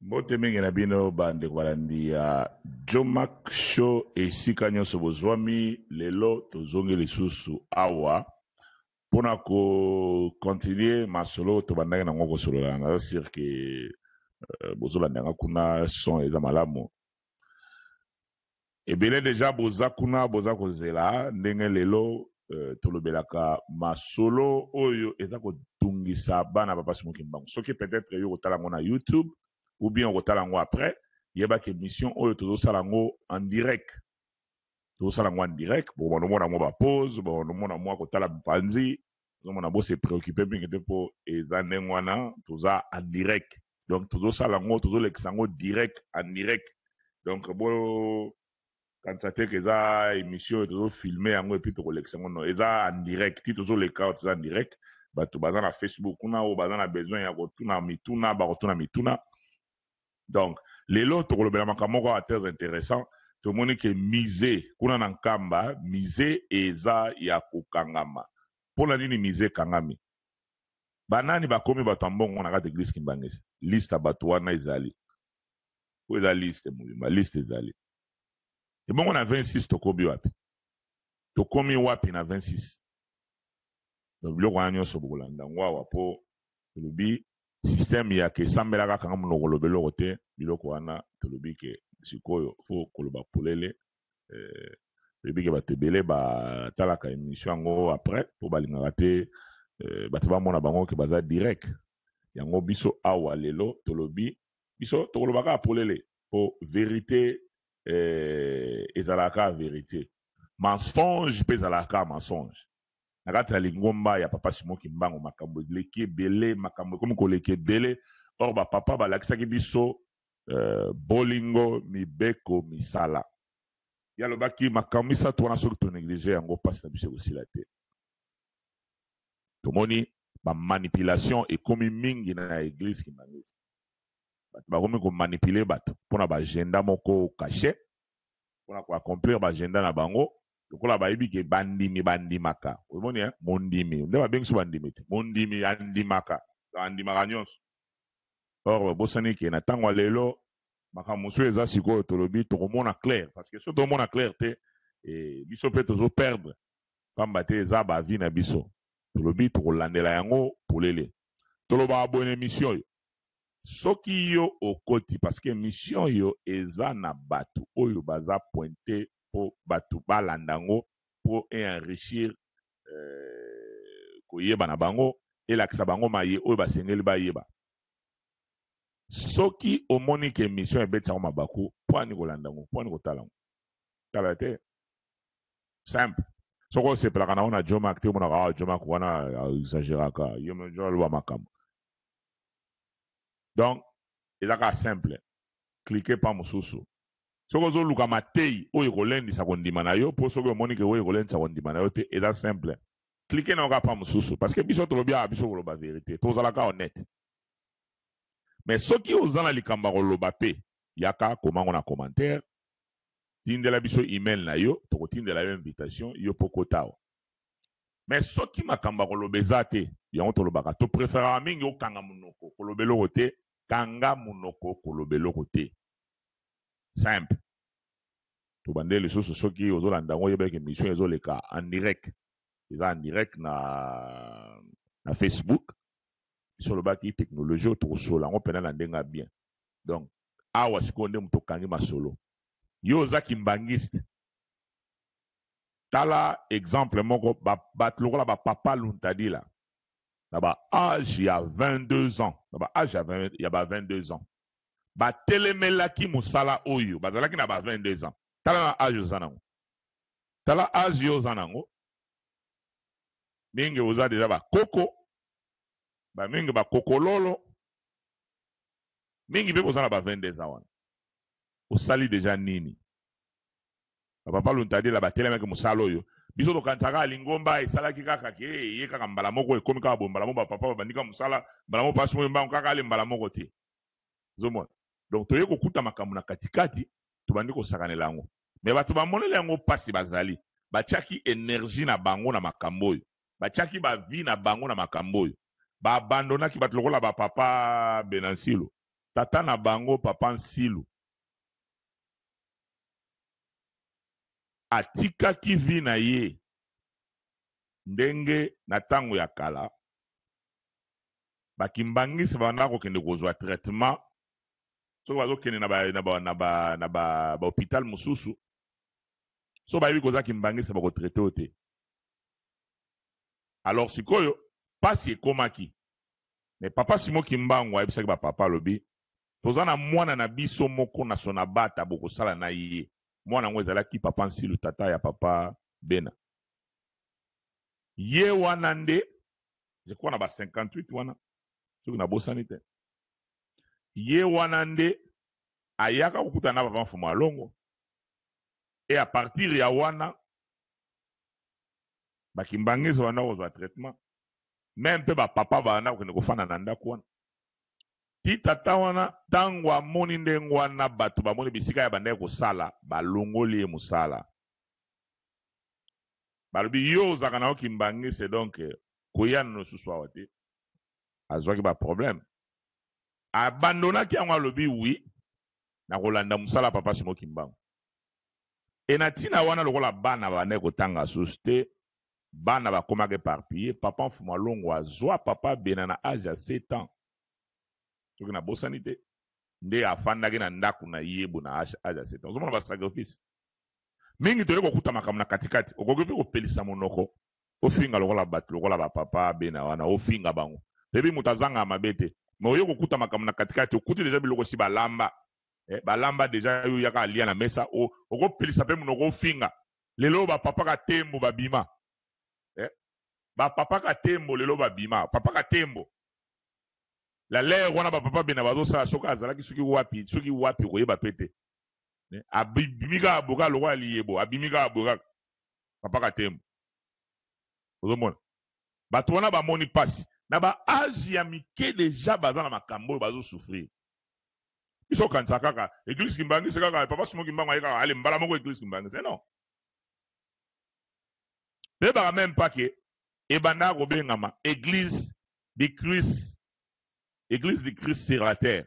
Mbote mingi na bino bandeko balandi ya Jomac Show esika nyonso bozwami. Lelo tozongi lisusu awa mpo na kokontinue masolo tobandaki nango kosolola. Naza sur ke euh, bozolanda yanga kuna, son eza malamu. Ebele dejà boza kuna boza kozela ndenge lelo tolobelaka masolo oyo eza kotungisa bana ba Pasi Mukimbangu. Soki peut etre yo okotala yango na YouTube ou bien okotala yango après, yeba ke emission oyo tozosala yango en direct. Tozosala yango en direct, bobanda komona mwa ba pause, bobanda komona mwa kotala mipanzi, Ozo mona bo se preoccuper mingi te po eza ndenge wana toza en direct. Donc tozo sala ngo tozo lekisa ngo direct en direct. Donc bo kanisa te que eza emission oyo tozo filmer yango et puis toko lekisa ngo non eza en direct. Ti tozo leka awa toza en direct. Batu baza na Facebook kuna oyo baza na besoin ya kotuna mituna bako tuna mituna. Donc, lelo tokolobela makambo moko awa très interessant. Tomoni ke musee kuna na Nkamba, musee eza ya kokangama. Mpo na nini musee ekangami? Banani bakomi bato ya mbongo na kati ya eglise Kimbangiste? Liste ya bato wana ezali. Oyo eza liste mobimba, liste ezali. Ebongo na 26 tokomi wapi? Tokomi wapi na 26? Donc biloko wana nyonso bokolanda yango awa mpo tolobi système ya ke sambela kaka nga munoko loba eloko te biloko wana tolobi ke sikoyo fo koloba polele eh, toyebi ke bato ebele batalaka émission yango après mpo balingaka te eh, bato bamona bango ke baza direct yango biso awa lelo tolobi biso tokoloba kaka polele mpo verité eh, ezalaka kaka verité mensonge mpe ezalaka kaka mensonge na kati ya lingomba ya papa Simon Kimbangu makambo eleki ebele makambo ekomi koleki ebele or ba papa balakisaki biso uh, bolingo mibeko misala ye alobaki makambo misato wana soki toneglige yango mpasi na biso ekosila te tomoni bamanipulation ekomi mingi na eglise kimbanguiste bato bakomi komanipule bato mpo na baagenda moko kashe mpo na koaccomplir baagenda na bango lokola bayebi ke bandimi bandimaka omoni eh? mondimi nde babengisi bandimi te mondimi andimaka andimaka nyonso or babosani ke na ntango ya lelo makambo mosusu eza sikoyo tolobi tokomona claire parce que soki tokomona claire te e, biso mpe tozo perdre pamba te eza bavi na biso tolobi tokolandela yango polele tolobaka boye na emission oyo soki yo okoti parce que emission oyo eza na bato oyo baza pointe po batu balanda yango po e enrichir koyeba na bango, elakisa bango maye oyo basengeli bayeba. Soki omoni que emission ebetisa yo mabaku, po ani kolanda yango? Po ani kotala yango? Tala te. Simple. Soki osepelaka na oyo na Djo-Mac te, omonaka ah Djo-Mac wana a exageraka, ye moko nde aloba makambu. Donc eza kaka simple, cliquer pa mususu Soki ozo luka mateyi oyo eko lendisa ko ndima na yo po soki omoni ke oyo eko lendisa ko ndima na yo te eza simple cliquer na yo kaka pa mususu parce que biso tolobi awa biso koloba verite tozala ka honnete mais soki oza na likambo ya koloba pe yaka koma yango na commentaire tindela biso email na yo toko tindela yo invitation yo pe okota awa mais soki makambo ya koloba eza te yango tolobaka to preferaka mingi okanga munoko koloba eloko te kanga munoko koloba eloko te simple to bande lisusu soki ozo landa ngo yeba ke mission ezo leka en direct eza en direct na na Facebook biso lobaki technologie to kosola ngo pena na ndenga bien donc awa sikoyo nde moto okangi masolo yo oza kimbangiste tala exemple moko bato ba, lokola bapapa luntadila na baage ya 22 ans na baage ya, 20, ya ba 22 ans batelemelaki musala oyo bazalaki na ba 22 ans tala na age oza nango tala age yo oza nango mingi boza deja bakoko bamingi bakokololo mingi mpe boza na ba 22 ans wana osali deja nini bapapa luntadela batelemaki mosala oyo biso tokanisa kaka lingomba esalaki kaka ke ye kaka mbala moko ekomi kaka boye mbala moko bapapa babandi kaka mosala mbala moko pasi moyo mbango kaka ale mbala moko te ozomona donc toye kokuta makambo na katikati tobandi kosakanela yango me bato bamoneli yango mpasi bazali batiaki energie na bango na makambo oyo batiaki bavie na bango na makambo oyo baabandonaki bato lokola bapapa benansilo tata na bango papa nsilu atikaki vi na ye ndenge na ntango ya kala ba kimbanguiste babandaka kokende kozwa traitement soki bazokende na ba, na ba, na ba, na ba, ba hopital mosusu so bayebi koza kimbanguiste bakotraite yo te alors sikoyo mpasi ekomaki me papa simo kimbangu ayebisaki bapapa alobi toza na mwana na biso moko na sonabata bokosala na ye mwana yango ezalaki papa nsilu tata ya papa bena ye wana nde je crois na ba 58 wana soki nabosani te ye wana nde ayaka kokutana na papa mfumu alongo e a partir ya wana bakimbangisi banda kozwa traitement meme mpe bapapa banda kokende kofanda na ndako wana ti tata wana ntango amoni ndenge wana bato bamoni bisika ya bandaki kosala balongoli ye mosala Balobi yo ozalaka na yo kimbangue c'est donc koya na losusu awa te. Azuaki ba problème abandonaki yango alobi oui nakolanda musala ya papa Simon kimbangu et na tina wana lokola bana babandaki kotanga susu te bana bakomaki eparpiller papa Mfuma Longo azua papa Bena na age ya 7 ans soki nabosani te nde afandaki na ndaku na ye bo na age ya 7 ans ozomona ba sacrifice mingi toye kokuta makambo na katikati okoki mpe kopelisa monoko ofinga lokola bato lokola bapapa bena wana ofinga bango toyebi moto azanga mabe te me oye kokuta makambo na katikati okuti deja biloko si balamba eh, balamba deja yo yaka alia na mesa okopelisa mpe monoko ofinga lelo bapapa katembo babima eh, bapapa katembo lelo babima papa katembo la lere wana bapapa bena bazosala soki azalaki soki wapi soki wapi okoyeba mpe te mais abimi kaka boye kaka lokola liyebo abimi kaka boye kaka papa katembo ozomona bato wana bamoni mpasi na ba age ya mike deja baza na makambo oyo bazo souffrir biso okanisa kaka eglise kimbangisi kaka papa simo kimbangu aye kaka ale mbala moko eglise kimbangisi non toyebaka meme pas ke ebandaka kobengama eglise de christ eglise de christ sur la terre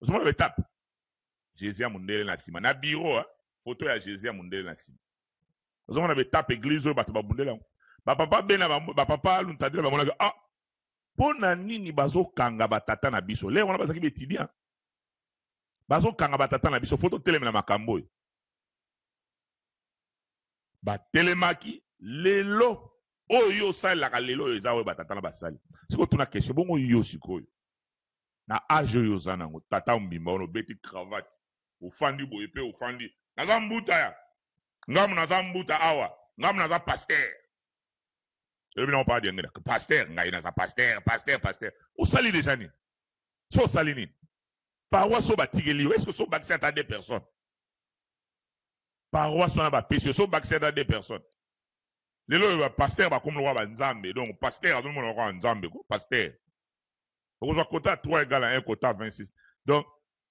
ozomona ba etape jesus ya mundele na nsima na biro eh? foto ya jesus ya mundele na nsima ozomona ba etape eglise oyo bato babundela yango bapapa bena bapapa luntadela bamonaka ah mpo na nini bazokanga batata na biso lere wana bazalaki baetudiant bazokanga batata na biso fo totelemela makambo oyo batelemaki lelo oyo yo osalelaka lelo oyo eza oyo batata na basali sikoyo tuna question bongo yo sikoyo Na age oyo oza nango tata ombimba wana obeti cravate ofandi boye pe ofandi naza mbuta ya ngamu naza mbuta awa ngamu naza pasteur elobi nango papa diangenda que pasteur ngai naza pasteur pasteur pasteur osali deja nini so osali nini paroisse oyo batikeli yo est ce que so obakisi ata deux personnes paroisse wana bapesi yo so obakisi ata deux personnes lelo oyo bapasteur bakomi lokola banzambe donc pasteur azomona lokola nzambe ko pasteur okozwa kota ya 3 egal ya 1 kota ya 26 donc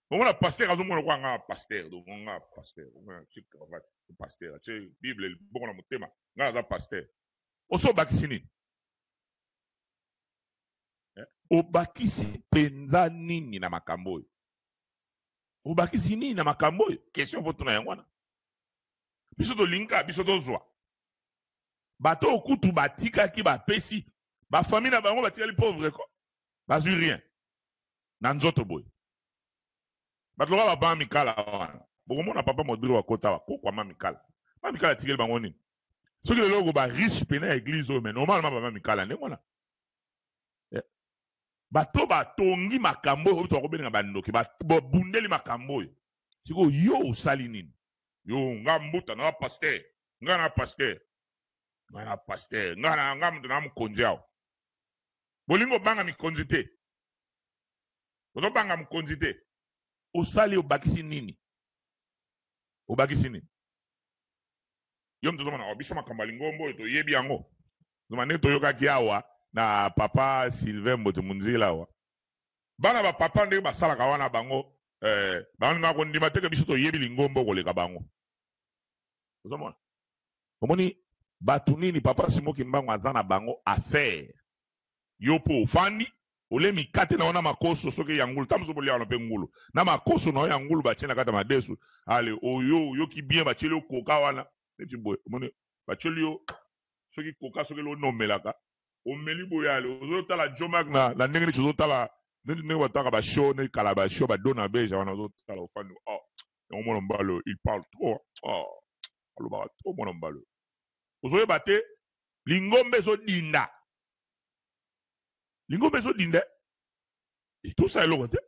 omona pasteur azomona lokola nga pasteur donc nga pasteur atie cravate pasteur atie bible libongo na motema nga aza pasteur osi obakisi nini eh? obakisi mpenza nini na makambo oyo obakisi nini na makambo oyo question potuna yango wana biso tolinga biso tozwa bato oyo kutu batikaki bapesi ba famille na bango batikali pauvre ko bazwi rien na nzoto boye bato lokola baba mikala wana bokomona papa modri wakota bakoko ya mamikala mamikala atikeli bango nini soki lelo oko ba riche pena ya eglise oyo me normalement baba mikala ndenge wana eh. bato batongi makambo oyo tokobenga bandoki babundeli makambo oyo sikoyo yo osali nini yo nga mbuta na paster nga na paster nga na pasteur nga na nga moto na mokonzi awa bolingo banga mikonzi te ozobanga mokonzi te osali obakisi nini obakisi nini yo moto ozomona oh, biso makambo ya lingombo oyo toyebi yango zoma nde toyokaki awa na papa sylvain mbote munzila awa bana bapapa ndenge basalaka wana bango eh, balingaka kondima teke biso toyebi lingombo koleka bango ozomona Omoni batu nini papa Simon kimbangu aza na bango affaire yo po ofandi olie mikate na yo na makoso soki ya ngulu tambusa bolia wana pe ngulu na makoso na yo ya ngulu batie na kati ya madesu ale oyo oyoki bien batieli yo koka wana neti boye omoni batieli yo soki koka soki eloko nini omelaka omeli boye ale ozotala jomak na, na ndenge neti ozotala neti ndenge bataka bashow neti kala bashow badona beja wana ozotala ofandi oh yango mwana mobali oyo il parle trop oh alobaka trop mwana mobali oyo ozoyeba te lingomba ezodinda lingomba ezodinda tosala eloko te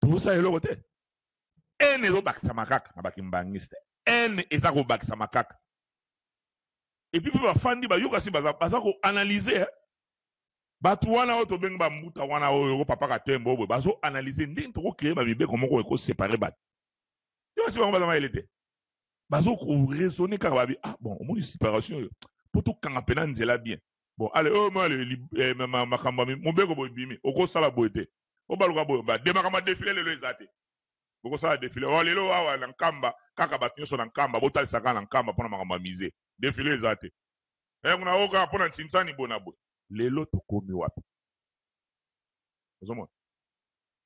tosala eloko te ene ezobakisama kaka na bakimbangiste ene eza kobakisama kaka epi mpe bafandi bayokasi baza, baza koanalyze eh. bato wana oyo tobengi bambuta wana oyo ko papa katembo oyo boye bazoanalyze ndenge tokokreye bamibeko moko ekosepare bato yokasi bango baza mayele te bazo ko raisonner kaka babi ah bon omoni separation oyo mpo tokanga mpena nzela bien bon ale oyo oh, male eh, makambo ya mobeko boye bimi okosala boye te obaluka boye ba de makambo ya defile lelo eza te bokosala defile o oh, lelo awa na nkamba kaka bato nyonso na nkamba botalisa kaka na nkamba mpo na makambo ya musée defile eza te eh, kuna oyo kaka mpo na ntinsani boye na boye lelo tokomi wapi ozomona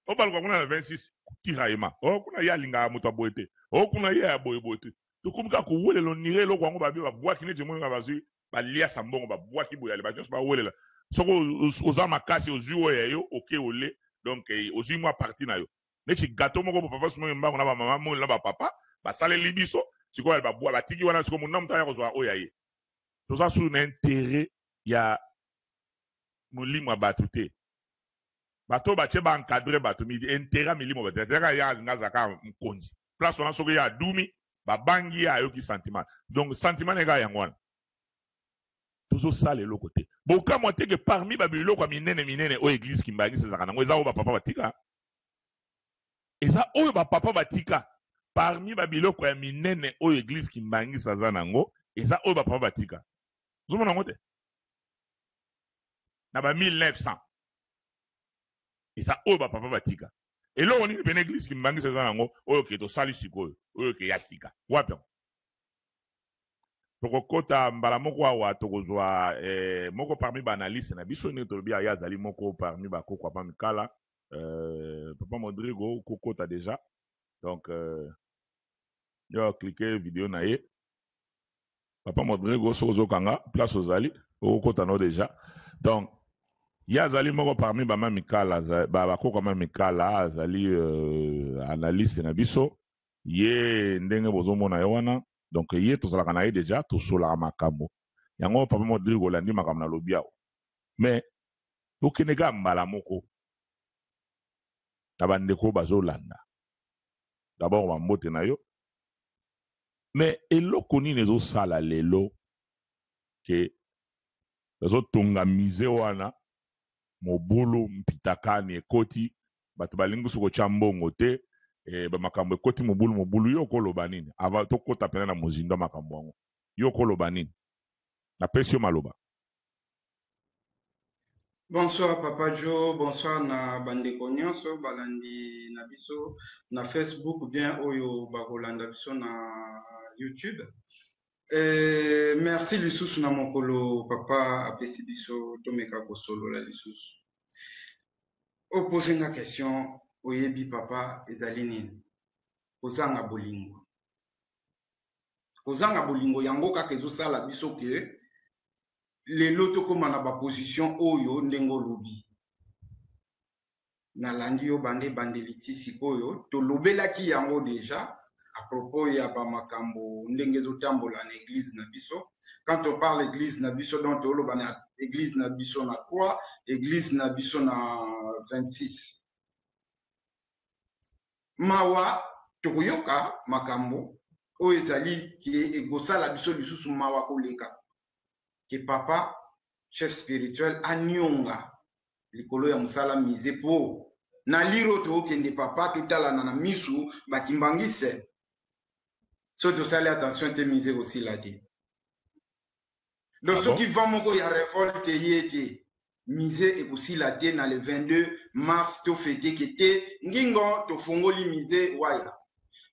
Obaluka kuna na 26 kotira ye ma oh kuna ye alingaka moto ya boye te oh kuna ye ya boye boye te tokomi kaka kowelela onire eloko yango babe babwaki neti omoni nga bazwi baliasa mbongo babwaki boye ale bato nyonso bawelela soko oza makasi ozwi oyo ya yo oke ole donc eh, ozwi mwa parti na yo neti gato moko bo papa sumoyo mbango na bamama moli na bapapa basaleli biso sikoyo ale babwa batiki wana sikoyo monamu taya kozwa oyo ya ye toza suru na intere ya molimo ya bato te Bato oyo batie ba encadrer bato mi interet ya milimo ba te kaka ye alingi azala kaka mokonzi place wana soki ye adumi ba bangi ye ayoki sentiment donc sentiment na ye kaka yango wana tozo sala eloko te bokamwa te ke parmi ba biloko ya minene minene oyo eglise kimbayangisa ezalaka nango eza oyo ba papa batika eza oyo ba papa batika parmi ba biloko ya minene oyo eglise kimbayangisa aza nango eza oyo ba papa batika ozomona yango te na ba 1900 Eza oyo ba papa batika. Eloko nini pena eglise kimbangisa eza nango oyo ke tosali sikoyo oyo ke ya sika wapi yango? Tokokota mbala moko awa tokozwa eh, moko parmi ba analyste na biso ndenge tolobi aye azali moko parmi ba koko apa mikala eh, papa Modrigo kokota deja donc eh, yo cliquer video na ye papa modrigo soki ozokanga place ozali okokota no deja donc ye azali moko parmi bama mikala bakoko ma mikala azali euh, analyste na biso ye ndenge bozomona ye wana donc ye tozalaka na ye deja tosolaka makambo yango papa modrigo olandi makambo na lobi awa mais tokende kaka mbala moko na bandeko bazolanda dabord bambote na yo Mais eloko nini ezo sala lelo que bazo tonga musee wana mobulu mpitakani ekoti batu balingi kusu kotia mbongo te eh, ba makambo ekoti mobulu mobulu yo okoloba nini avant tokota pena na mozindo ya makambo yango yo okoloba nini napesi yo maloba Bonsoir Papa Joe, bonsoir na bandeko nyonso balandi na biso na Facebook bien oyo bakolanda biso na YouTube. Euh, merci lisusu na mokolo papa apesi biso tomeka kosolola lisusu opose nga question oyebi papa ezali nini kozanga bolingo kozanga bolingo yango kaka ezosala biso ke lelo tokóma na baposition oyo ndenge olobi nalandi yo banda ebandeli ti sikoyo tolobelaki yango deja à propos ya bamakambo ndenge ezotambola na eglise na biso quand on parle eglise na biso donc toloba na eglise na biso na 3 eglise na biso na 26 Mawa, tokoyoka makambo oyo ezali ke ekosala biso lisusu mawa koleka, ke Papa chef spirituel anionga likolo ya mosala musee po na lire oyo tokokende Papa totalana na misu ba kimbanguiste soki tosali attention te musee ekosila te. Donc soki vent moko ya revolte eye te musee ekosila te na le 22 mars to fete ke te ngingo tofongoli musee waya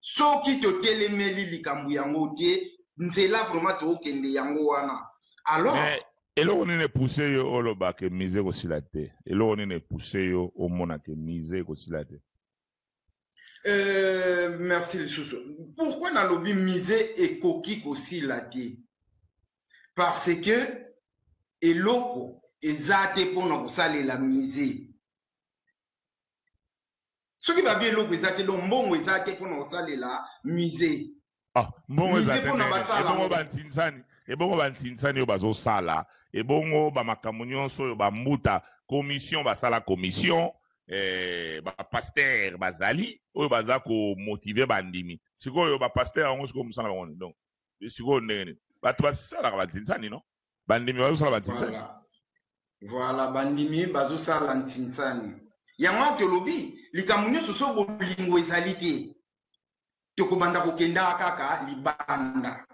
soki totelemeli likambo yango te nzela vraiment tookende yango wana alors Mais eloko nini epousse yo oloba ke musee ekosila te eloko nini epousse yo omona ke musee ekosila te Euh, merci lisusu pourquoi nalobi musée ekoki kosila te parce que eloko eza te mpo na kosalela musée soki babi eloko eza te donc mbongo eza te mpo na kosalela musée ah, mbongo eza te ebongo bantinsani ebongo bantinsani oyo bazosala ebongo bamakambo nyonso oyo bambuta commission basala commission eh, bapastere bazali oyo baza komotive bandimi sikoyo bapastere yango sikoyo mosala bango donc Mais sikoyo ndenge nini bato basalaka bantinsani no bandimi bazosala bantinsani voilà bandimi bazosala ntinsani yango wana tolobi likambo nyonso so bolingo ezali te tokobanda kokendaka kaka libanda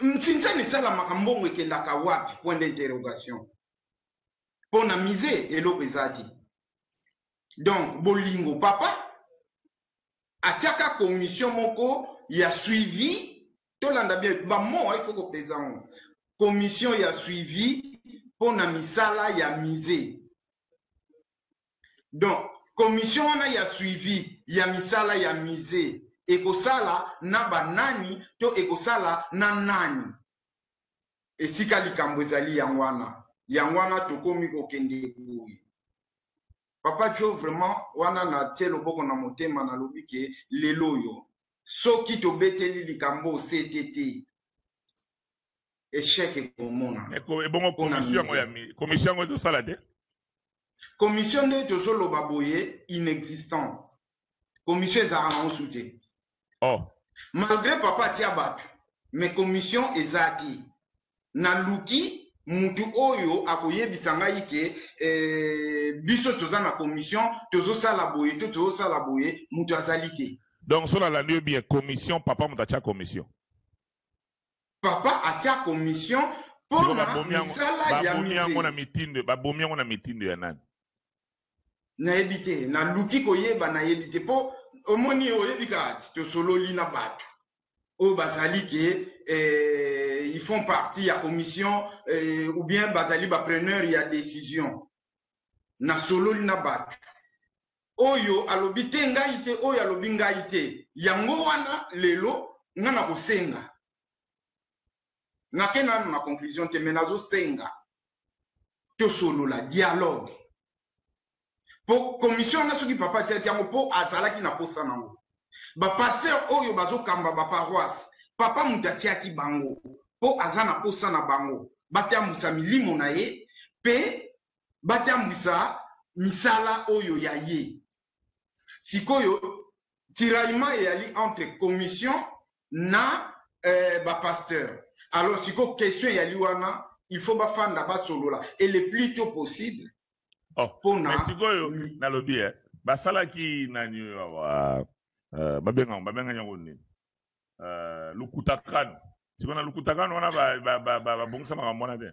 ntinsani esalamaka mbongo ekendaka wapi point d'interrogation mpo na mise eloko eza te donc bolingo papa Atiaka commission moko ya suivi, tolanda bien ba mots hein, il faut ko pesa yango. Commission ya suivi mpo na misala ya musee. Donc, commission wana ya suivi ya misala ya musee ekosala na banani to ekosala na nani? Esika likambo ezali yango wana, yango wana tokomi kokende boye. papa joe vraiment wana natie loboko na motema nalobi ke lelo oyo soki tobeteli likambo osete te echec ekomona ebongo komisio yango ya komisio yango ezosala te komisio nde tozoloba boye inexistante commission ezalaka nango su te oh. malgré papa atia bato mais commission eza te naluki mutu oyo akoyebisa ngai ke eh, biso toza na commission tozosala boye to tozosala boye mutu azali te donc so nalandi yo bien commission papa moto atia commission papa atia commission mpo na misala ya yango na mitindo babomi yango na mitindo ya nani nayebi te naluki koyeba nayebi te mpo omoni oyebi kati tosololi na bato oyo bazali ke eh, ils font partie ya commission eh, ou bien bazali bapreneur ya décision nasololi na bato oyo alobi te ngai te oyo alobi ngai te yango wana lelo nga na kosenga Nake nanu na conclusion te mais nazo senga tosolola dialogue po commission wana soki papa atiaki yango po azalaki na posa nango bapasteur oyo bazokamba baparoise papa moto atiaki bango po aza na posa na bango batambwisa milimo na ye pe batambwisa misala oyo ya ye sikoyo tiraillement eyali entre commission na eh, ba pasteur alors siko question eyali wana il faut bafanda basolola et le plus tôt possible oh, pona sikoyo nalobi eh, basalaki nani oyo awa uh, eh, babenga babenga yango nini uh, eh, lukutakano sikoyo na lukutakano wana babongisamaka ba, ba, ba, mwana te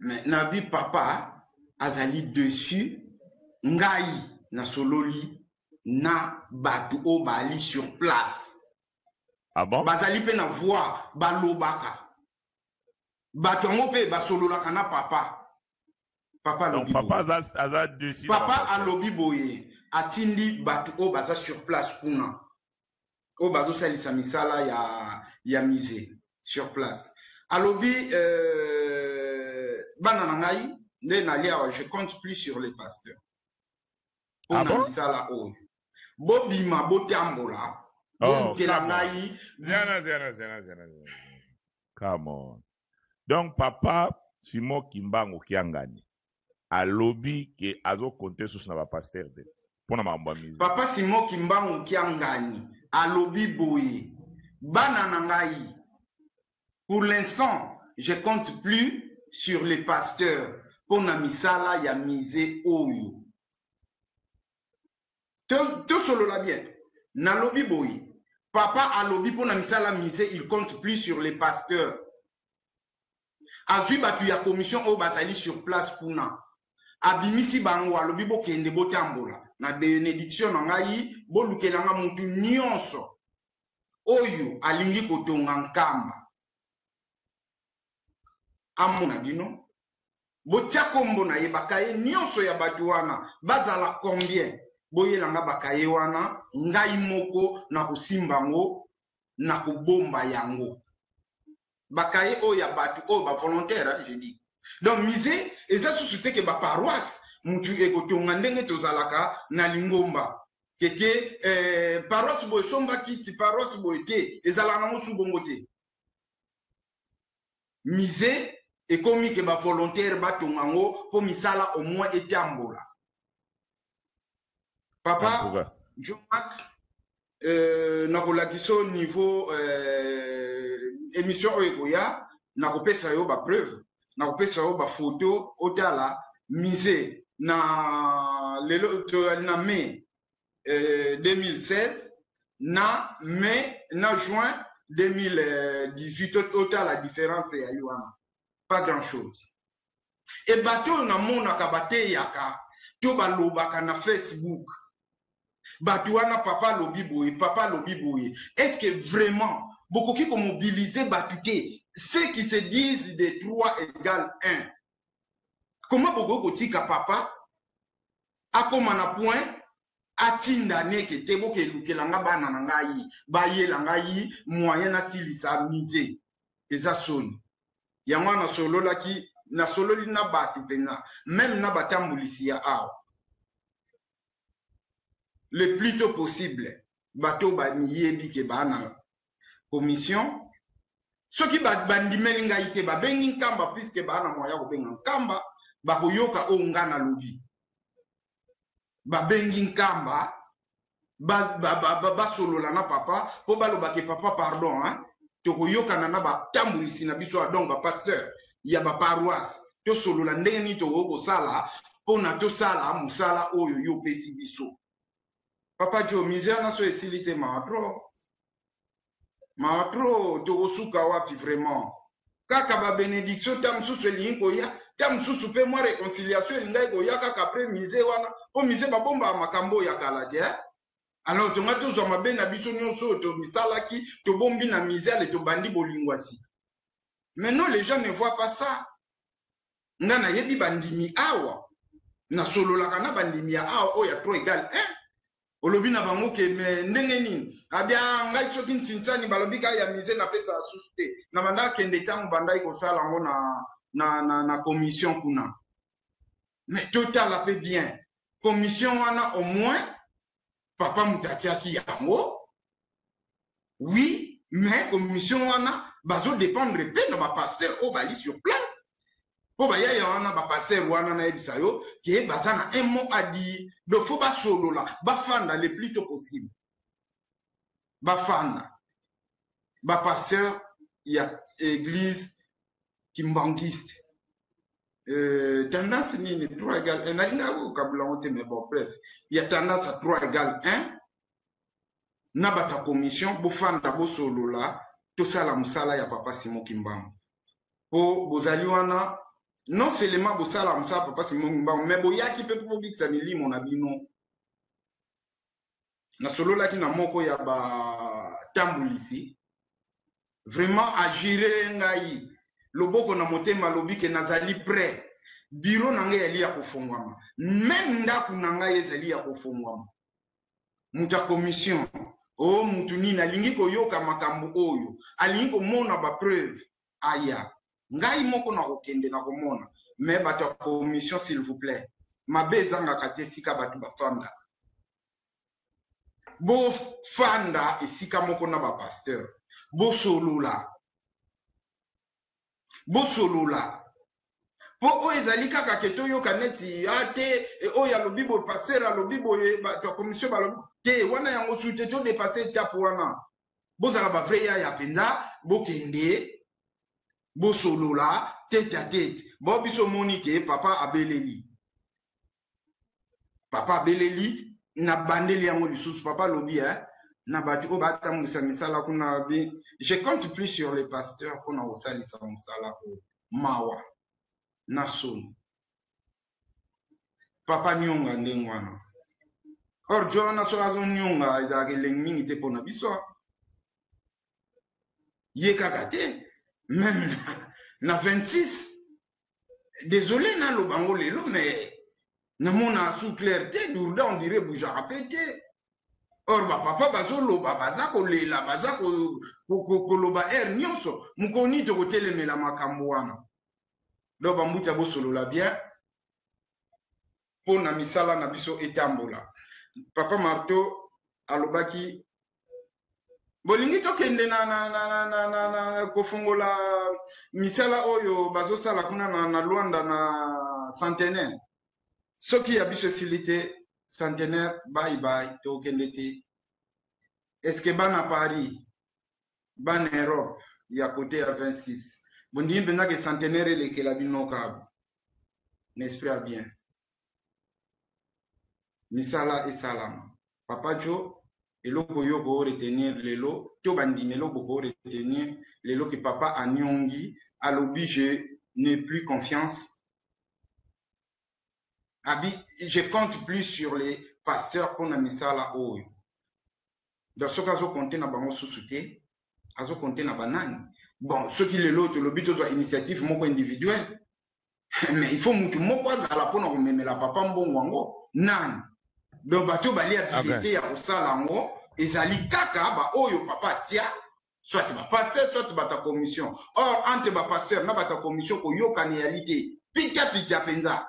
mais nabi papa azali dessus ngai na sololi na batu o bali sur place ah bon? bazali pe na voix balobaka batu yango pe basololaka na papa papa alobi papa aza aza dessus papa alobi boye atindi batu o baza sur place kuna oyo bazosalisa misala ya, ya musée sur place alobi euh, bana na ngai nde nali awa je compte plus sur les pasteurs mpo ah na bon? misala oyo bobima botambola oh, bolukela ngai Come on. Donc papa Simon kimbangu kiangani alobi ke azo compte susu na ba pasteur te pona makambo ya musique. Papa Simon kimbangu kiangani alobi boye bana na ngai pour l'instant je compte plus sur les pasteurs pona misala ya musee oyo. To, tosolola bien. Nalobi boye, Papa alobi mpo na misala musee, il compte plus sur les pasteurs. Azwi bato ya commission oyo bazali sur place kuna. Abimisi bango, alobi bokende, botambola. Na benediction na ngai, bolukela nga mutu nionso oyo alingi kotonga Nkamba. amona bino botia kombo na ye bakaye nionso ya batu wana bazala combien boyela nga bakaye wana ngai moko na kosimba yango na kobomba yango bakaye oyo ya batu oyo ba volontaire je dis donc musée eza susu te ke ba paroisse mutu ekotonga ndenge tozalaka na lingomba keke eh, paroisse boye somba kiti paroisse boye te ezalaka nango su bongo te musee ekomi ke ba volontaire batonga yango mpo misala au moins etambola papa jomak euh, nakolakisa yo niveau euh, émission oyo ekoya nakopesa yo bapreuve nakopesa yo bafoto otala musée na lelo toyali na mai euh, 2016 na mai na juin 2018 otala différence eyali wana pas grand chose e bato oyo namonaka bateyaka to balobaka na facebook bato wana papa alobi boye papa alobi boye est ce que vraiment bokoki komobilize bato te ceux qui se disent de 3 égale 1 comment bokoki kotika papa akoma na point atinda neke te boke elukela nga bana na ngai bayela ngai moyen nasilisa mise eza soni yango wana nasololaki nasololi na bato mpenza meme na batambulisi ya awa le plus tôt possible bato bamiyebi ke bana commission soki bandimeli ngai te babengi nkamba puiske baa na moya kobenga nkamba bakoyoka oyo ngai nalobi babengi nkamba basolola na papa mpo balobake papa pardon hein? tokoyokana na batambwisi na biso donc bapasteur ya baparoise tosolola ndenge nini tokoki kosala mpo na tosala mosala oyo yo opesi biso papa jo musée wana so esili te mawa trop mawa trop tokosuka wapi vraiment kaka babenediction nta mosusu elingi koya nta mosusu mpe mwa réconciliation elingaki koya kaka apres musée wana mpo musée babombaka makambo oyo ya kala te eh? alors tonga tozwa mabe na biso nyonso oyo tomisalaki tobombi na musée ale tobandi bolingo ya sika maintenant les gens ne voient pas ça nga nayebi bandimi awa nasololaka na bandimi ya awa oyo ya tro egal 1 olobi na bango ke me ndenge nini abia ah, ngai soki ntinsani balobi ka ya mise napesa asusu te na banda akende ntango bandaki kosala yango na, na, na, na commission kuna me totala mpe bien commission wana au moins papa moto atiaki yango oui mais commission wana bazodépendre mpe na bapasteur oyo bali sur place mpo bayaya wana bapasteur wana nayebisa yo ke baza na un mot adie donc fo basolola bafanda le plus tôt possible bafanda bapasteur ya eglise kimbanguiste Euh, tendance nini 3 egal 1 nalingaka kokabula yango te mais bon bref ya tendance ya 3 egal 1 na bato ya commission bofanda bosolola tosala mosala ya papa simo kimbangu mpo bozali wana non seulement bosala mosala papa simo kimbangu mais boyaki mpe mpo bobikisa milimo na bino nasololaki na moko ya batambwisi vraiment agire ngai loboko na motema alobi ke nazali prêt biro na ngai ezali ya kofongwama meme ndako na ngai ezali ya kofongwama moto ya commission o oh, moto nini alingi koyoka makambo oyo alingi komona bapreuve aya ngai moko na kokende na komona me bato ya commission s'il vous plaît mabe ezangaka te esika bato bafandaka bofanda esika moko na bapasteur bosolola bosolola mpo oyo ezali kaka ke toyoka neti a ah, te e, oyo alobi boye pasteur alobi boye bato ya commission balobi te wana yango su te todepase etape wana bozala bavrai yaya mpenza bokende bosolola tete a tete bo biso omoni ke papa abeleli papa abeleli na bandeli yango lisusu papa alobi eh, na bato oyo batambwisa misala kuna babi je compte plus sur les pasteurs mpona kosalisa mosala oyo mawa na soni papa nionga ndenge wana or jo wana soki azonionga ezalaka elengi mingi te mpona biso ye kaka te meme na 26 Désolé na lobango lelo mais na mona sous clair te dourda on dirait bougera pe te. Or ba papa bazo loba baza ko lela baza ko ko ko loba er nyoso mukoni to ko telemela makambo wana. Donc ba mbuta bo solola bien. mpo na misala na biso etambola. Papa Marteau alobaki bolingi tokende na, na, na, na, na, na, na kofongola misala oyo bazosala kuna na, na lwanda na centenaire soki ya biso esili te centenaire bai bai tokende te eske bana paris bana europe ya kote ya 26 bondimi mpenza ke centenaire elekela bino kaka na esprit ya bien misala esalama papa jo eloko yo ko retenir lelo to bandima eloko ko retenir lelo ke papa anyongi alobi je n'ai plus confiance abi je compte plus sur les pasteurs mpona misala oyo Donc soki azo compter na bango susu te, azo compter na banani? Bon, soki lelo tolobi tozwa initiative moko individuelle, mais il faut mutu moko azala mpo na komemela papa mbongo yango nani? Donc bato bali habilite ya kosala yango ezali kaka baoyo papa atia soit bapasteur soit bata commission or entre bapasteur na bata commission koyokana eyali te pitapita mpenza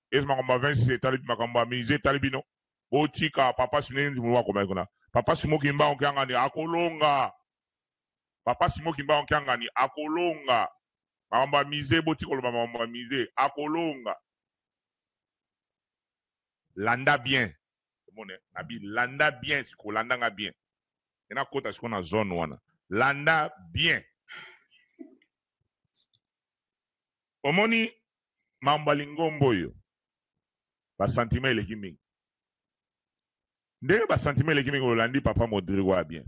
Est-ce makambo ya 20 six etali makambo ya musee etali bino? Botika papa Simon nini muluba akomaki kuna. Papa Simon Kimbangu Kiangani akolonga. Papa Simon Kimbangu Kiangani akolonga. Makambo ya musee botika koloba makambo ya musee akolonga. Landa bien. Omone nabi landa bien siko landa nga bien. Ena kota siko na zone wana. Landa bien. Omoni mambo ya lingomba oyo basantima eleki mingi ndenge basantima eleki mingi olandi papa modrigo ya bien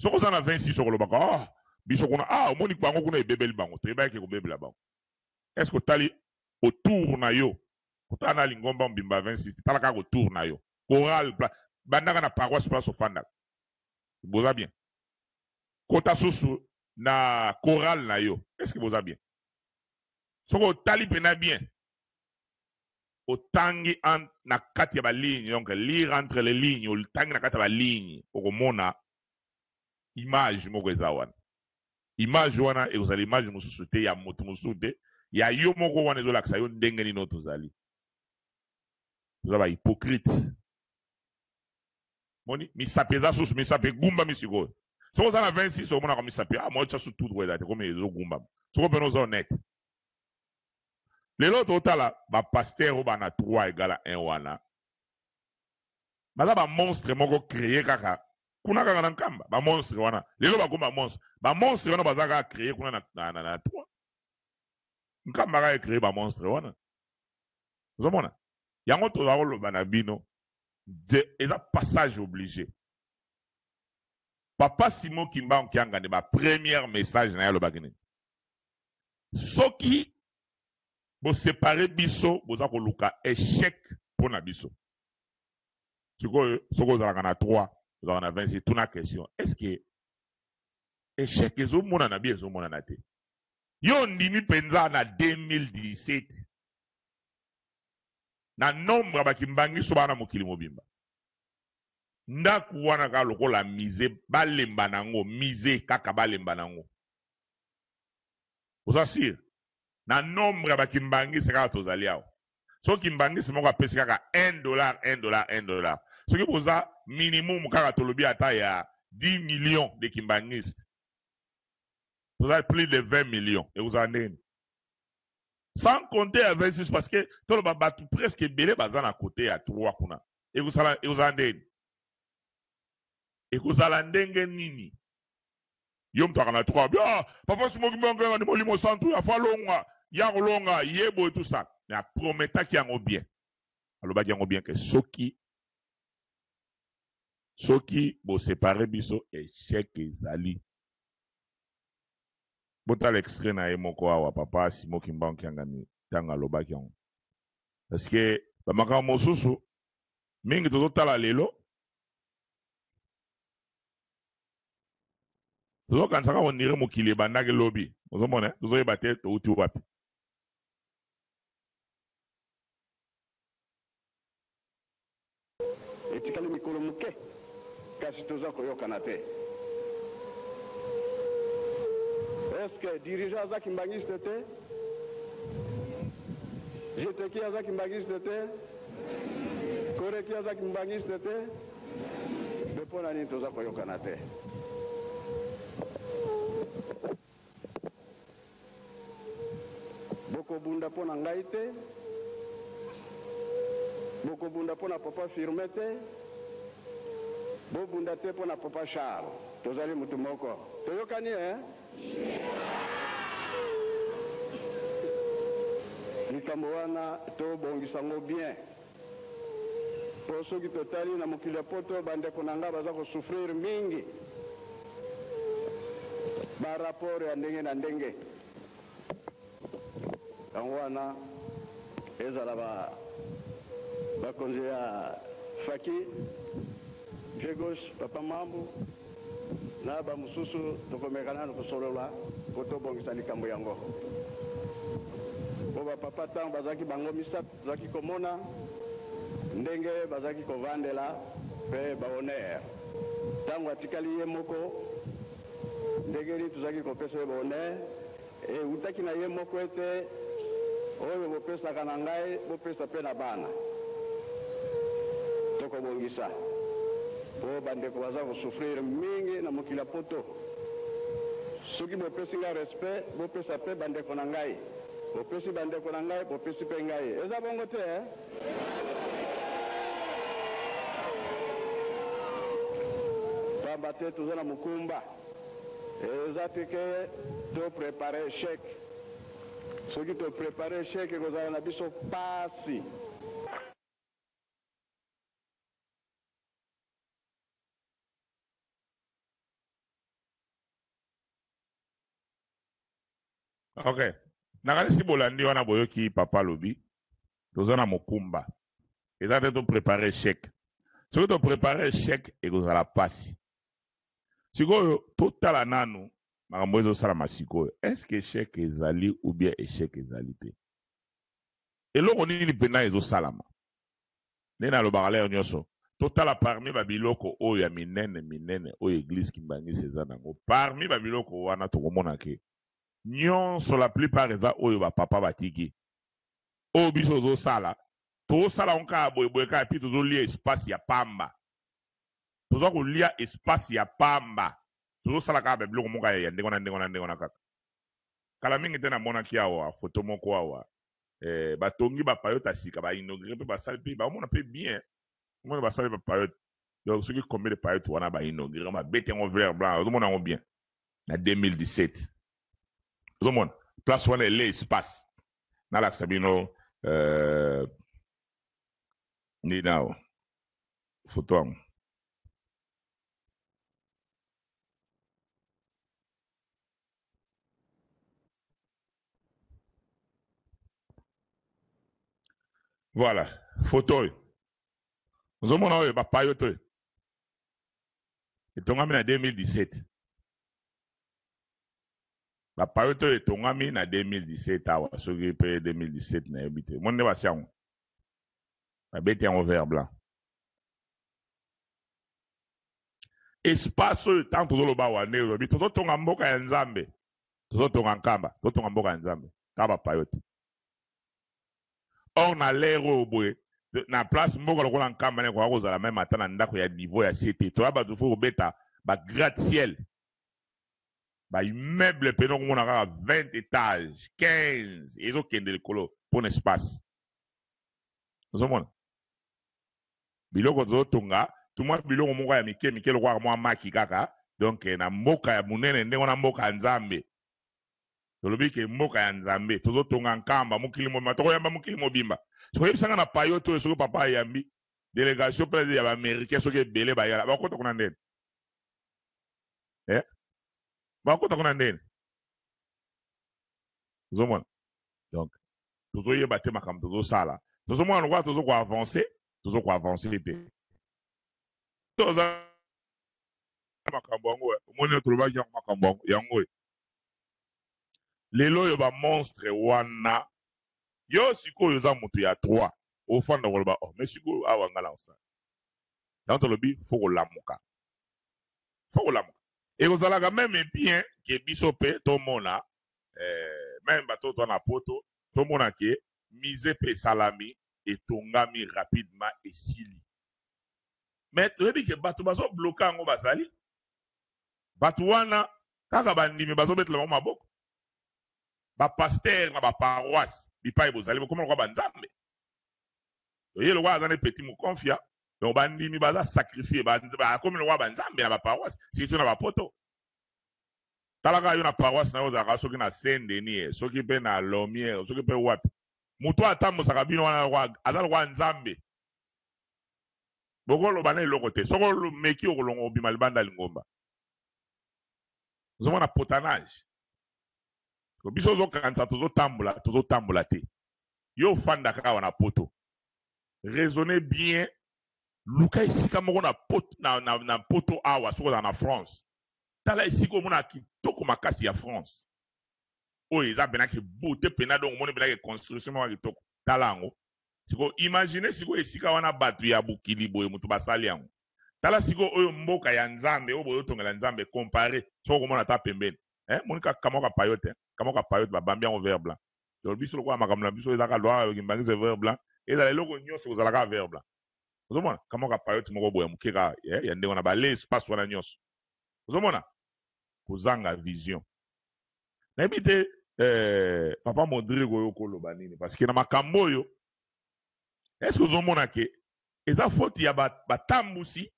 soki oza na 26 okolobaka oh, biso kuna ah, omoni bango kuna ebebeli bango te ebayaki ekobebela bango eske otali autour na yo kotala na lingomba mbimba 26 tala kaka autour na yo chorale bandaka na paroisse place ofandaka boza bien kota susu na chorale na yo eske boza bien soki otali mpenza bien otangi na kati ya baligne donc lire entre les lignes otangi na kati ya baligne okomona image moko eza wana image wana ekozala image mosusu te ya moto mosusu te ya yo moko wana ezolakisa yo ndenge nini oyo tozali toza bahypocrite moni misapi eza susu misapi egumbami sikoyo soki oza na 26 omonaka misapi ah moi tya su tout boye eza te komi ezogumbama soko mpena oza honnête lelo totala bapaster oyo bana 3 egala 1 wana baza bamonstre moko kreye kaka kuna kaka na nkamba bamonstre wana lelo bakomi bamonstre bamonstre wana baza kaka kreye kuna na, na, na, na 3 nkamba kaka ekreye bamonstre wana ozomona yango tozala koloba na bino de eza passage oblige papa simon kimbangu kiangani ba première message na ye alobaki nini soki bosepare biso boza koluka echec mpo na biso sikoyo soki ozalaka na 3 ozalaka na 26 tuna question est ce que echec ezomonana bi ezomonana te yo ondimi mpenza na 2017 Na nombre ya ba kimbanguiste ba na mokili mobimba ndaku wana kaka lokola musee balemba na ngo musee kaka balemba na ngo oza sur? Na nombre ya ba kimbanguiste kaka tozali awa soki kimbanguiste moko apesi kaka un dollar un dollar un dollar soki boza minimum kaka tolobi ata ya 10 millions de kimbanguiste toza plus de 20 millions ekozala ndenge nini? Sans compter ya Vinicius parce que toloba batu presque ebele baza na cote ya trois kuna. Ekozala ekozala ndeni? Ekozala ndenge nini? Yo mtu akana trois. Ah, papa simoki mbongo ni molimo santu ya falonga ya kolonga yebo et tout ça. Mais aprometaki yango bien. Alobaki yango bien que soki soki bo séparer biso échec ezali. Botala extrait na ye moko awa papa Simon Kimbangu Kiangani tango alobaki yango. Parce que ba makambo mosusu mingi tozo tala lelo tozo kanisa kaka on dirait mokili ebandaki lobi. Ozo mona eh? tozo yeba te touti wapi. Etikali mikolo moke kasi toza koyokana te. Est ce que dirigeant aza kimbanguiste te? Jeteki aza kimbanguiste te? Koreki aza kimbanguiste te? Mais pona nini toza koyokana te? Bokobunda mpo na ngai te, bokobunda mpo na papa Firmin te, bobunda te mpo na papa Charles, tozali mutu moko. Toyokani eh? Likambo wana tobongisa yango bien. po soki totali na mokili ya poto ba ndeko na nga baza ko souffrir mingi ba rapport ya ndenge na ndenge yango wana ezala ba bakonzi ya faki pied gauche papa mambu na ba mosusu tokomeka nanu kosolola po tobongisa likambo yango po ba papa tango bazalaki bango misatu Tozalaki komona ndenge bazalaki kovandela pe ba honneur tango atikali ye moko, ndenge nini tozalaki kopesa ye ba honneur? Ewutaki na ye moko ete oyo bopesaka na ngai bopesa pe na bana, tokobongisa po ba ndeko baza ko souffrir mingi na mokili ya poto, soki bopesi ngai respect bopesa pe ba ndeko na ngai. Bopesi bandeko na ngai, bopesi pe ngai. Eza bongo te eh? Pamba te toza na mokumba. Eza te ke to preparer echec. Soki to preparer echec, ekozala na biso pasi. ok nakanisi bolandi wana boyoki papa alobi toza na mokumba eza te toprepare echec soki toprepare echec ekozala mpasi sikoyo totala nanu makambo ezosalama sikoyo eske echec ezali ou bien echec ezali te eloko nini mpena ezosalama Nde nalobaka lelo nionso, totala parmi ba biloko oyo ya minene minene oyo eglise kimbanguiste eza nango, parmi ba biloko wana tokomona ke nionso la plupart eza oyo ba papa batiki. Oyo biso tozosala, tozosala yango kaka boye boye kaka puis tozolia espace ya pamba. Toza kolia espace ya pamba. Tozosala kaka ba biloko moko ya ndenge wana ndenge wana ndenge wana kaka. Kala mingi te namonaki awa photo moko awa eh, batongi bapayote ya sika bainogire mpe basali mpe baomona mpe bien omona basali bapayote donc soki combien de payote wana bainogire babeti yango vert blanc ozomona yango bien na 2017 ozomona place wana ele espace nalakisa bino euh, nini nao foto yango Voilà, photo oyo. Ozomona oyo ba payote oyo. Etongami na 2017. Ba payote oyo etongami na 2017 awa soki pe 2017 na yebi te. Moni nde basi yango. Babeti yango vert blanc. Espace oyo ntango tozoloba awa nde olobi tozotonga mboka ya Nzambe. Tozo tonga nkamba to tonga mboka ya nzambe kaka ba payote or na l'heure oyo boye na place mboka lokola nkamba na ekoka kozala meme ata na ndako ya niveau ya se te toya bato fo kobeta ba gratte ciel ba immeuble pene okomona kaka 20 etage 15 ezokende likolo mpo na espace ozomona biloko tozo tonga tu mwa biloko moko ya mike mike lokola mwa maki kaka donc na mboka ya munene ndenge wana mboka ya nzambe tolobi ke mboka ya nzambe tozo tonga nkamba mokili mobimba toko yamba mokili mobimba soki oyebisa nga na payo to soki papa ayambi delegation pele ya ba américain soki ebele bayala bakota kuna ndene eh bakota kuna ndene ozomona donc tozo yeba te makambo tozo sala tozo mona lokola tozo ko avancer tozo ko avancer te toza makambo yango eh. omoni tolobaki yango makambo yango yango eh. lelo oyo ba monstre wana yo sikoyo oza moto ya trois ofanda koloba oh mais sikoyo awa nga na osala yango tolobi fo kolamuka fo kolamuka ekozalaka meme bien ke biso mpe tomona eh, meme bato oyo toa na poto tomona ke mise mpe esalami etongami rapidement esili me toyebi ke bato bazobloka yango bazali bato wana kaka bandimi bazobetela bango maboko bapastere na baparoise bipai bozali bokoma lokwa banzambe oye lokwa aza ne peti mokonfia donc bandimi baza sacrifie bakomi lokwa banzambe na baparoise surtout na bapoto tala kaka yo na paroisse na yo ozalaka soki na saint denis ye soki mpe na lomier soki mpe wapi moto oyo atambusaka bino wana aza lokola nzambe bokoloba na eloko te soki omeki okolonga obima libanda ya lingomba ozomona potanage biso ozokanisa tozotambola tozotambola te yo ofandaka awa na poto raisonne bien luka esika moko na poto, na, na, na poto awa soki ozala na france Tala esika omonaka kitoko makasi ya France. Oyo eza pena ke beaute pena donc omoni pena ke construction moko ya kitoko. Tala yango. Siko imaginer siko esika wana batu ya bokili boye mutu basali yango. Tala siko oyo mboka ya Nzambe oyo bozo tongela Nzambe comparer soki okomona ata pembeni. Hein omoni kaka kamoko ya payote hein. Kamoko ya payote ba bambi yango vert blanc. Donc biso lokola makambo na biso eza kaka loi ya kimbanguiste vert blanc ezala eloko nionso ekozala kaka vert blanc. ozomona kamwa ka payote moko boya moke ka eh, ya ndenge wana bale espace wana nyonso ozomona kozanga vision nayebi te eh, papa modrigo oyo okoloba nini parce que na makambo oyo eske ozomona ke eza foti ya batambusi ba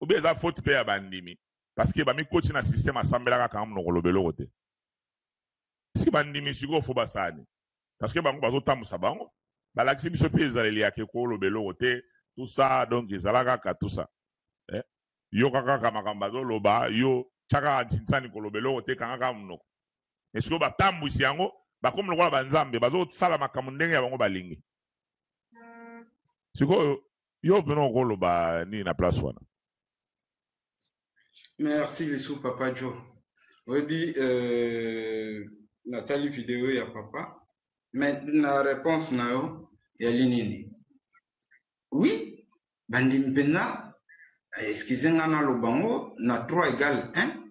obi eza foti mpe ya bandimi parce que bamikoti na systeme asambelaka kanga monoko loba eloko te si bandimi sikoyo fo basani parce que bango bazo tambusa bango balakisi biso pe ezaleli ya ke koloba eloko te tout ça donc ezala kaka tout ça eh? yoka kaka makambo bazoloba yo tya kaka ntinsani koloba eloko te kanga kaka monoko e sikoyo batambwisi yango bakomi lokola banzambe bazosala makambo ndenge ya bango balingi sikoyo yo mpena okoloba nini na place wana Merci lisou papa Joe. Oyebi euh, natali video ya papa mais na réponse na yo yali nini? Oui, bandi mpenza eh, excuse nga naloba yango na 3 égale 1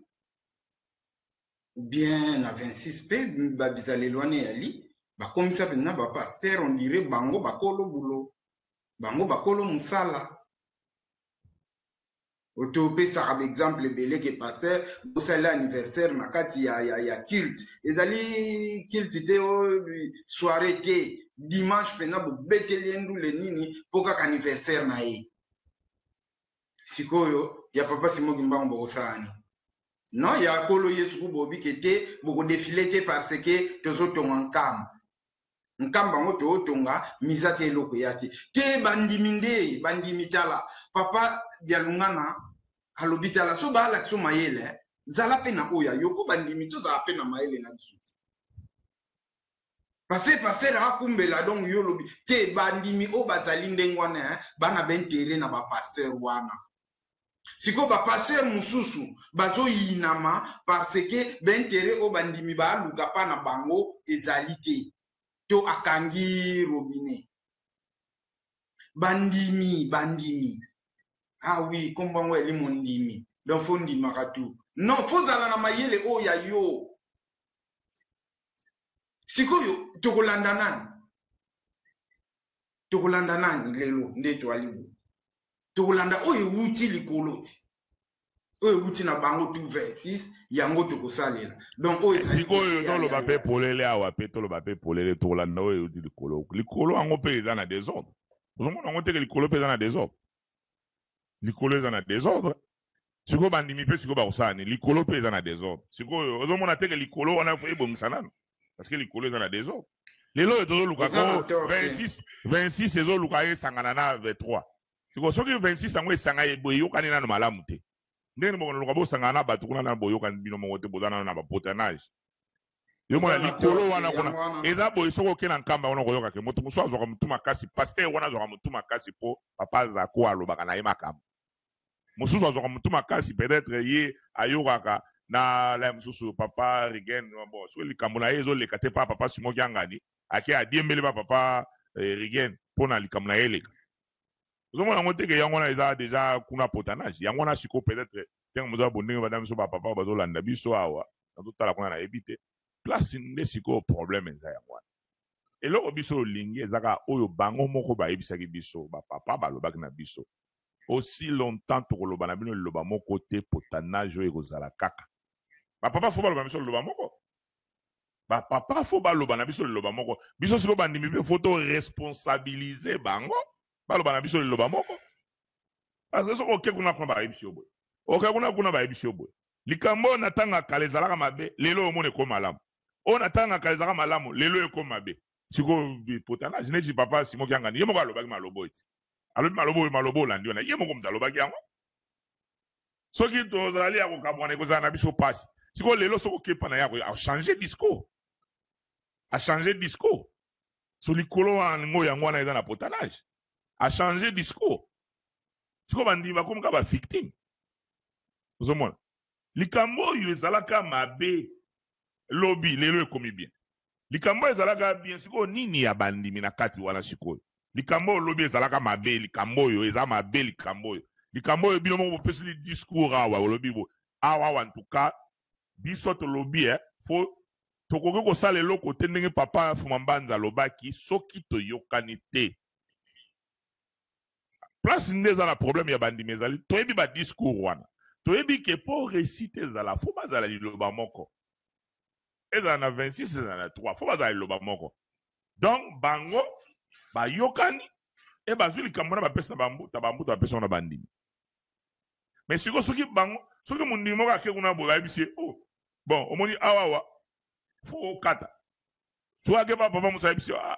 ou bien na 26 mpe babizaleli wana eyali bakomisa mpenza bapaster on dirait bango bakolo bulo bango bakolo mosala topesaka baexemple ebele ke paster bosali anniversaire na kati ya, ya, ya culte ezali culte te o soirée te dimanche mpenza bobeteli ye ndule nini mpo kaka anniversaire na ye sikoyo ya papa simoki mbango bokosala nini non ya kolo yesu ku bobike te bokodefile te parce que tozotonga nkamba nkamba yango tootonga miza te eloko ya te te bandimi nde bandimi tala papa bialungana alobi tala so baalakisa mayele zala mpe na oyo ya yoko bandimi tozala mpe na mayele na biso te pase pasere akumbela donc yo olobi te bandimi oyo bazali ndenge wana bana baintere na bapasteur wana sikoyo ba pasteur mususu bazoyinama parce que ba interet oyo bandimi baaluka pa na bango ezali te to akangi robinet bandimi bandimi ah oui kombo yango yali mondimi donc fo ndimaka tu non fozala na mayele oyo ya yo sikoyo tokolanda nani tokolanda nani lelo nde toali boye tokolanda oyo ewuti likolo te oyo ewuti na bango tu 26 yango tokosalela donc oyo sikoyo toloba mpe polele awa mpe toloba mpe polele tokolanda oyo euti likolo likolo yango mpe eza na desordre ozomona yango teke likolo mpe eza na desordre likolo eza na desordre sikoyo bandimi mpe sikoyo bakosala nini likolo mpe eza na desordre sikoyo ozomona teke likolo wana fo ebongisa nano parce que likolo eza na desordre lelo oyo tozoluka ko 26 26 ezoluka esangana na 23 sikoyo soki 26 yango esanga eyokani nano malamu te ndenge bokonaluka bosangana na bato kuna nano boyokani bino moko te boza nano na bapotanage yomona likolo wana kuna eza boye soki oke na nkamba wana okoyoka ke moto mosusu azwaka motu makasi paster wana azwaka motu makasi mpo papa zako alobaka na ye makambo mosusu azwaka mutu makasi peut etre ye ayokaka na live mosusu papa rigen bon soki likambo na ye ezoleka te pa papa simo kiangani ake adiembeli ba papa eh, rigen mpo na likambo na ye eleka ozomona yango teke yango wana eza deja kuna potanage yango wana sikoyo peut etre ntango moza bondenge banda biso ba papa bazolanda biso awa nazotala kuna nayebi te place nde sikoyo problème eza yango wana eloko biso olingi ezaka oyo bango moko bayebisaki biso bapapa balobaki na biso Aussi longtemps tokoloba na bino liloba moko te potanage oyo ekozala kaka. Ba papa faut baloba na biso liloba moko. Ba papa faut baloba na biso liloba moko. Biso sikoyo bandimi mpe faut to responsabiliser bango baloba na biso liloba moko. Parce que soki oke kuna kuna bayebisi yo boye. Oke kuna kuna bayebisi yo boye. Likambo oyo natanga kala ezalaka mabe, lelo omona eko malamu. Oyo natanga kala ezalaka malamu, lelo eko mabe. Sikoyo potanage neti papa Simon Kiangani ye moko alobaki maloba oyo ti. alobi maloba oyo maloba olandi wana ye moko moto alobaki yango soki tozali ya kokamwana ekozala na biso mpasi sikoyo lelo soki okepa na ye achange discours achange discours so likolo wana ngo yango wana eza na potanage achange discours sikoyo bandimi bakomi kaka bavictime ozomona likambo oyo ezalaka mabe lobi lelo ekomi bien likambo ezalaka bien sikoyo nini ya bandimi na kati wana sikoyo likambo oyo lobi ezalaka mabe likambo oyo eza mabe likambo oyo likambo oyo bino moko bopesi li discours awa olobi bo awa awa ntuka biso tolobi e eh, fo tokoki kosala eloko te ndenge papa fuma mbanza alobaki soki toyokani te place nde eza na problème ya bandimi ezali toyebi ba discours wana toyebi ke mpo réussite ezala fo bazala liloba moko ezala na 26 ezala na 3 fo bazala liloba moko donc bango bayokani e bazwi likambo wana bapesi na bambuta bambuta bapesi yango na bandimi mais siko soki bango soki mondimi moko ake kuna boye bayebisi ye oh, bon omoni awawa fo okata soki ake ba papa mosu ayebisi ah,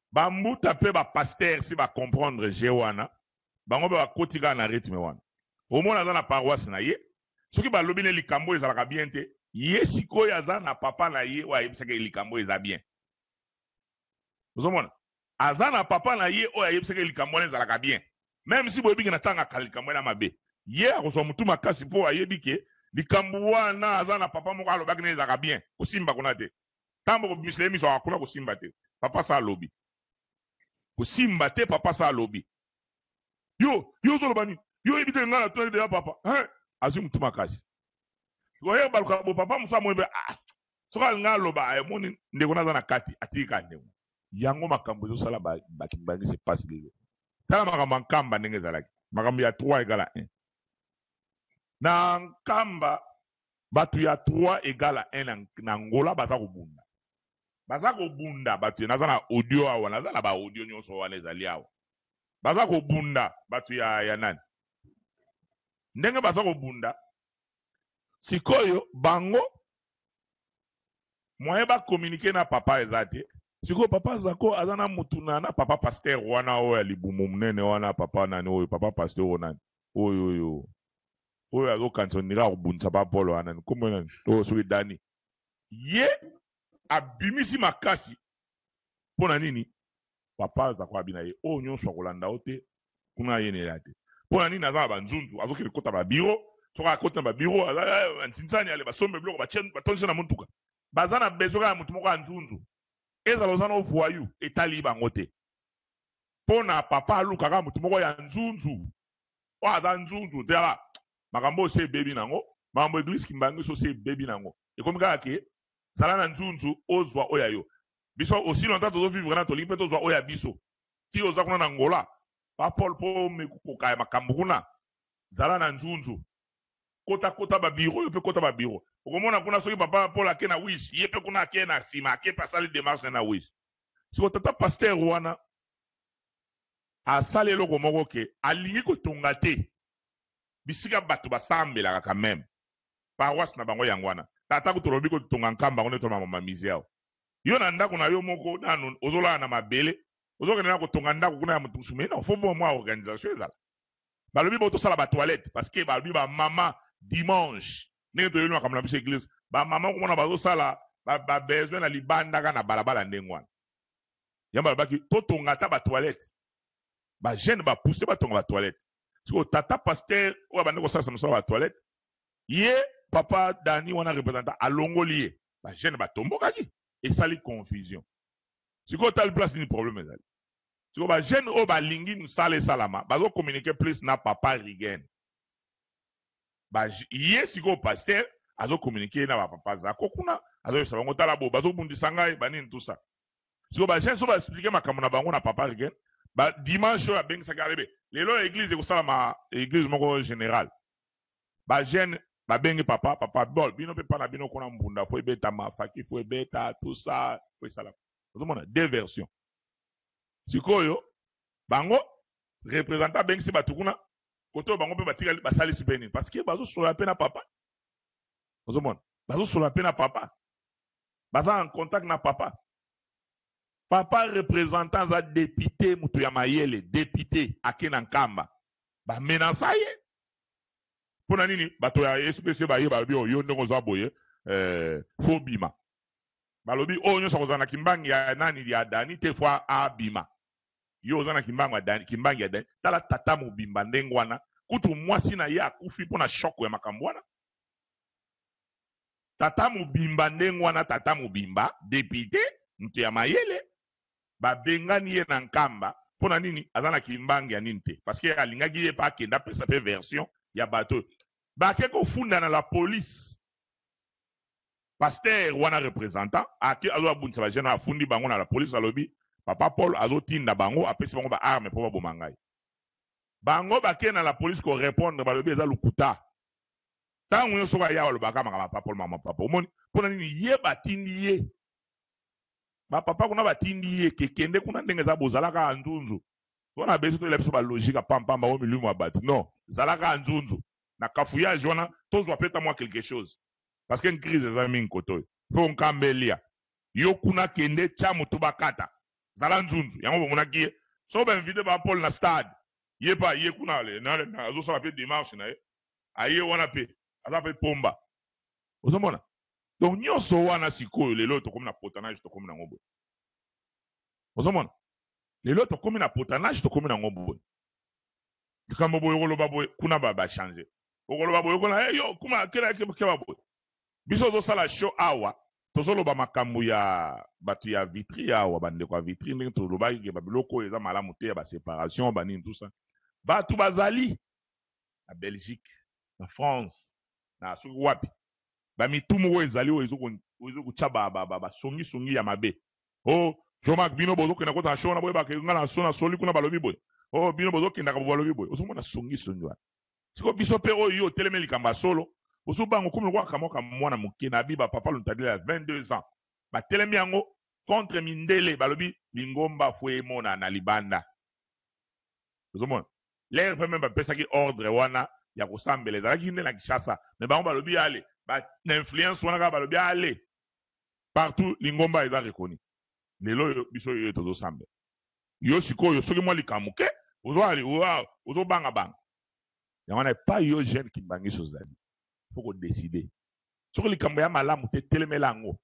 Ba mbuta pe ba pasteurs si ba comprendre jeu wana, bango pe ba koti kaka na rythme wana. Omoni aza na paroisse na ye, soki ba lobi na ye likambu oyo ezalaka bien te, ye sikoyo aza na papa na ye oyo ayebisaki ye likambu oyo eza bien. Ozo mona? Aza na papa na ye oyo ayebisaki ye likambu wana ezalaka bien. Meme si boyebi ke na tanga kala likambu ena mabe, ye ako zwa mutu makasi po ayebi ke likambu wana aza na papa moko alobaki na ye ezalaka bien. Ko simba kuna te. ntango bokobimisela ye miso awa kuna kosimba te papa sa alobi kosimba te papa sa alobi yo yo ozoloba nini yo oyebi te ngai natunaki deja papa hein? azwi motu makasi oye baluka bo papa mosusu amoni mpe ah, soki alingi aloba amoni eh, ndeko naza na kati atiki kaka ndeko yango makambo ezosala bakibangisi mpasi lelo tala makambo ya nkamba ndenge ezalaki makambo ya 3 egala 1 na nkamba Batu ya trois egal a un na Angola baza kobunda. Baza kobunda batu naza na audio awa naza na ba audio nionso wana ezali awa. Baza kobunda batu ya ya nani. Ndenge baza kobunda sikoyo bango moyen ba communiquer na papa eza te. Sikoyo papa Zako aza na mutu na na papa pasteur wana oyo ya libumu munene wana papa nani oyo papa pasteur oyo nani oyo oyo oyo azokanisa ondika akobundisa ba polo wana nkombo nani oyo soki dani ye abimisi makasi mpo na nini papa azako abi na ye oyo nyonso akolanda yo te kuna ye neya te mpo na nini aza na banzunzu azokende kota babiro soki akoti na babiro aza eh, nsinsani ale basombe biloko batondisa na motuka baza na bezoka ya moto moko ya nzunzu ezala oza na ovoyu etali bango te mpo na papa alukaka moto moko ya nzunzu oyo aza nzunzu tala makambo oyo se ebebi na yango makambo eglise kimbangiso se ebebi na yango ekomi kaka ke zala na nzunzu ozwa oyo ya yo biso aussi longtemps tozo vivre na tolingi mpe tozwa oyo ya biso ti oza kuna na ngola pa paul mpo omekokaya makambo kuna zala na nzunzu kota kota babiro yo mpe kota babiro okomona kuna soki papa paul ake na wis ye mpe kuna ake na nsima ake mpe asali demarche na wis siko tata paster wana Asala eloko moko que alingi ko tonga te bisika batu ba sambelaka quand meme paroisse na bango yango wana tata kutu alobi ko tonga nkamba yango nde to mama mamizi awa yo na ndaku na yo moko nanu ozo lala na mabele ozo kende na ko tonga ndaku kuna ya mutu mususu mais non faut mua mua organisation ezala balobi bo to sala ba toilette parce que balobi ba mama dimanche ndenge toyebi makambo na biso eglise ba mama okomona bazo sala ba, ba besoin na libanda ka na balabala ndenge wana yango balobaki totonga ata ba toilettes ba jeunes ba pousser batonga ba toilettes sikoyo tata pasteur oyo abandi kosalisa mosala ba toilettes ye papa dani wana représentant alongoli ye ba jeunes batombokaki esali confusion sikoyo tali place nini problème ezali sikoyo ba jeunes oyo balingi mosala esalama bazo communiquer plus na papa rigen ba ye sikoyo pasteur azo communiquer na ba papa zako kuna azoyebisa bango tala bo bazobundisa ngai banini tout ça siko ba gens oyo ba explique makambo na bango na papa regen ba dimanche oyo abengisaki abebe lelo eglise ekosalama eglise moko general ba jeune babengi papa papa bol bino mpe mpa na bino kuna mbunda fo ebetama faki fo ebeta tout ça fo esalama ozomona deux version sikoyo bango représentant abengisi bato kuna kote oyo bango mpe batikali basalisi mpe nini parce que bazosolola mpe na papa ozomona bazosolola mpe na papa baza en contact na papa papa représentant aza depute moto ya mayele depute ake na nkamba bamenasa ye mpo na nini bato ya spc baye balobi oyo oh, yo ndenge oza boye eh, fo bima balobi oyo oh, nyonso akozala na kimbangi ya nani ya dani te fo abima yo oza na kimbangi ya dani kimbangi ya dani tala tata mobimba ndenge wana kutu mwasi na ye akufi mpo na shoko ya makambo wana Tata mobimba ndenge wana tata mobimba depute mutu ya mayele ba bengani ye na nkamba pona nini aza na kimbangue ya nini te parce que alingaki ye pe akende apesa pe version ya batu oyo ba ke ko funda na la police pasteur wana representant ake azo abundisa ba jeune afundi bango na la police alobi papa Paul azo tinda bango apesi bango ba arme po ba boma ngai bango ba ke na la police ko repondre balobi eza lokuta Tango nionso soki aya alobaka makambo ya papa, makambo ya papa. Omoni? Pona nini? Ye batindi ye. Ba papa kuna batindi ye ke kende kuna ndenge eza bozala kaka nzunzu. Pona beso tolela biso ba logique ya pam pam bango milimo ya batu. Non, zala kaka nzunzu. Na cafouillage wana tozwa pe ata mua quelque chose. Parce que crise eza mingi kote oyo. Il faut nkamba elia. Yo kuna kende tia moto bakata. Zala nzunzu. Yango bomonaki ye? Soki ba invite ba Paul na stade, ye pe aye kuna, azosala pe demarche na ye. aye wana pe aza pe pomba ozo mona donc nionso wana sikoyo lelo tokomi na potanage tokomi na ngobo ozo mona lelo tokomi na potanage tokomi na ngobo likambo boye okoloba boye kuna ba ba changer okoloba boye okona hey, yo kuma kela ke keba boye biso ozo sala show awa tozo loba makambo ya batu ya vitri awa bandeko ya vitri ndenge tolobaki ke ba biloko eza malamu te ya ba separation ba nini tout ça batu bazali na Belgique, na France, na soki wapi. Ba mitu moko ezali oyo ezo oyo ezo kotia ba ba ba ba songi songi ya mabe. Oh Djomack bino bozo kenda kota show na boye ba ke nga na so na soli kuna balobi boye. Oh bino bozo kenda ka balobi boye. Ozo mona songi songi wana. Siko biso pe oyo yo oteleme likambo ya solo ozo banga okomi lokola kamwa ka mwana moke na biba papa luntadila ya 22 ans ba telemi yango contre mindele balobi lingomba fue emona na libanda. Ozo mona Leur pe meme ba pesaki ordre wana ya ko sambela ezalaki nde na Kinshasa mais bango balobi alle ba na influence wana kaka balobi alle partout lingomba eza reconi lelo oyo biso oyo tozo sambela yo sikoyo soki mwa likambo ke ozo ozo banga banga yango na epa yo jeune kimbangiso ozali faut ko decide soki likambo ya malamu te telemela yango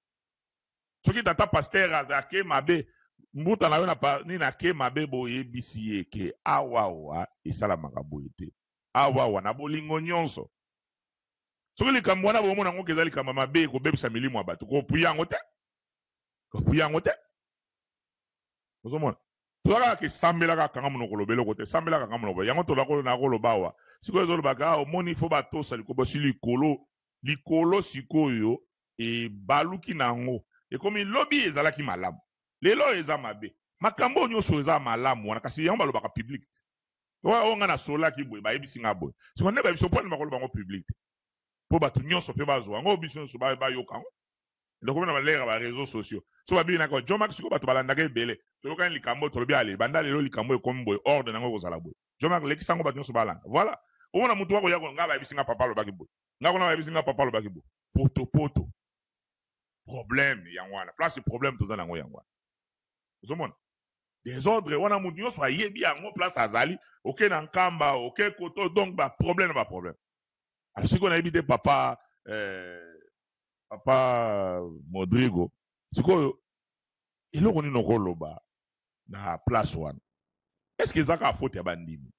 Soki tata pasteur ake mabe mbuta na yo na nini ake mabe boyebisi ye ke awawa esalamaka boye te awawa na bolingo nyonso soki likambo wana bomona yango eza likambo mabe ekobebisa milimo ya bato kopuya yango te kopuya yango te ozomona toza kaka kesambelaka akanga monoko loba eloko te sambelaka akanga monoko yango tolakolonakoloba awa sikoyo ezolobaka omoni fo batosa likolo basi likolo likolo sikoyo Ebaluki na yango ekomi lobi ezalaki malamu lelo eza mabe makambo oyo nioso eza malamu wana kasi yango balobaka public te oyo nga na solaki boye bayebisi nga boye siko nde bayebiso pwani bakoloba yango public te po batu nioso pe bazwa yango biso nioso bayoka yango ndokomi na balera ba reseau sociaux so babiyi na ko jomak siko batu balandaka ebele toyokani likambo tolobi ale banda lelo likambo ekomi boye ordre na yango ekozala boye jomak lekisa yango batu nioso balanda voila omona mutu akoya ko nga bayebisi nga papa alobaki boye nga kuna bayebisi nga papa alobaki boye potopoto problème yango wana place problème toza nango yango wana ozomona desordre wana moto nyonso ayebi yango place azali oke na nkamba oke koto donc ba problème na ba problème alors sikoyo nayebi te papa eh, papa modrigo sikoyo eloko nini okoloba na place wana est ce que ezaka faute ya bandimi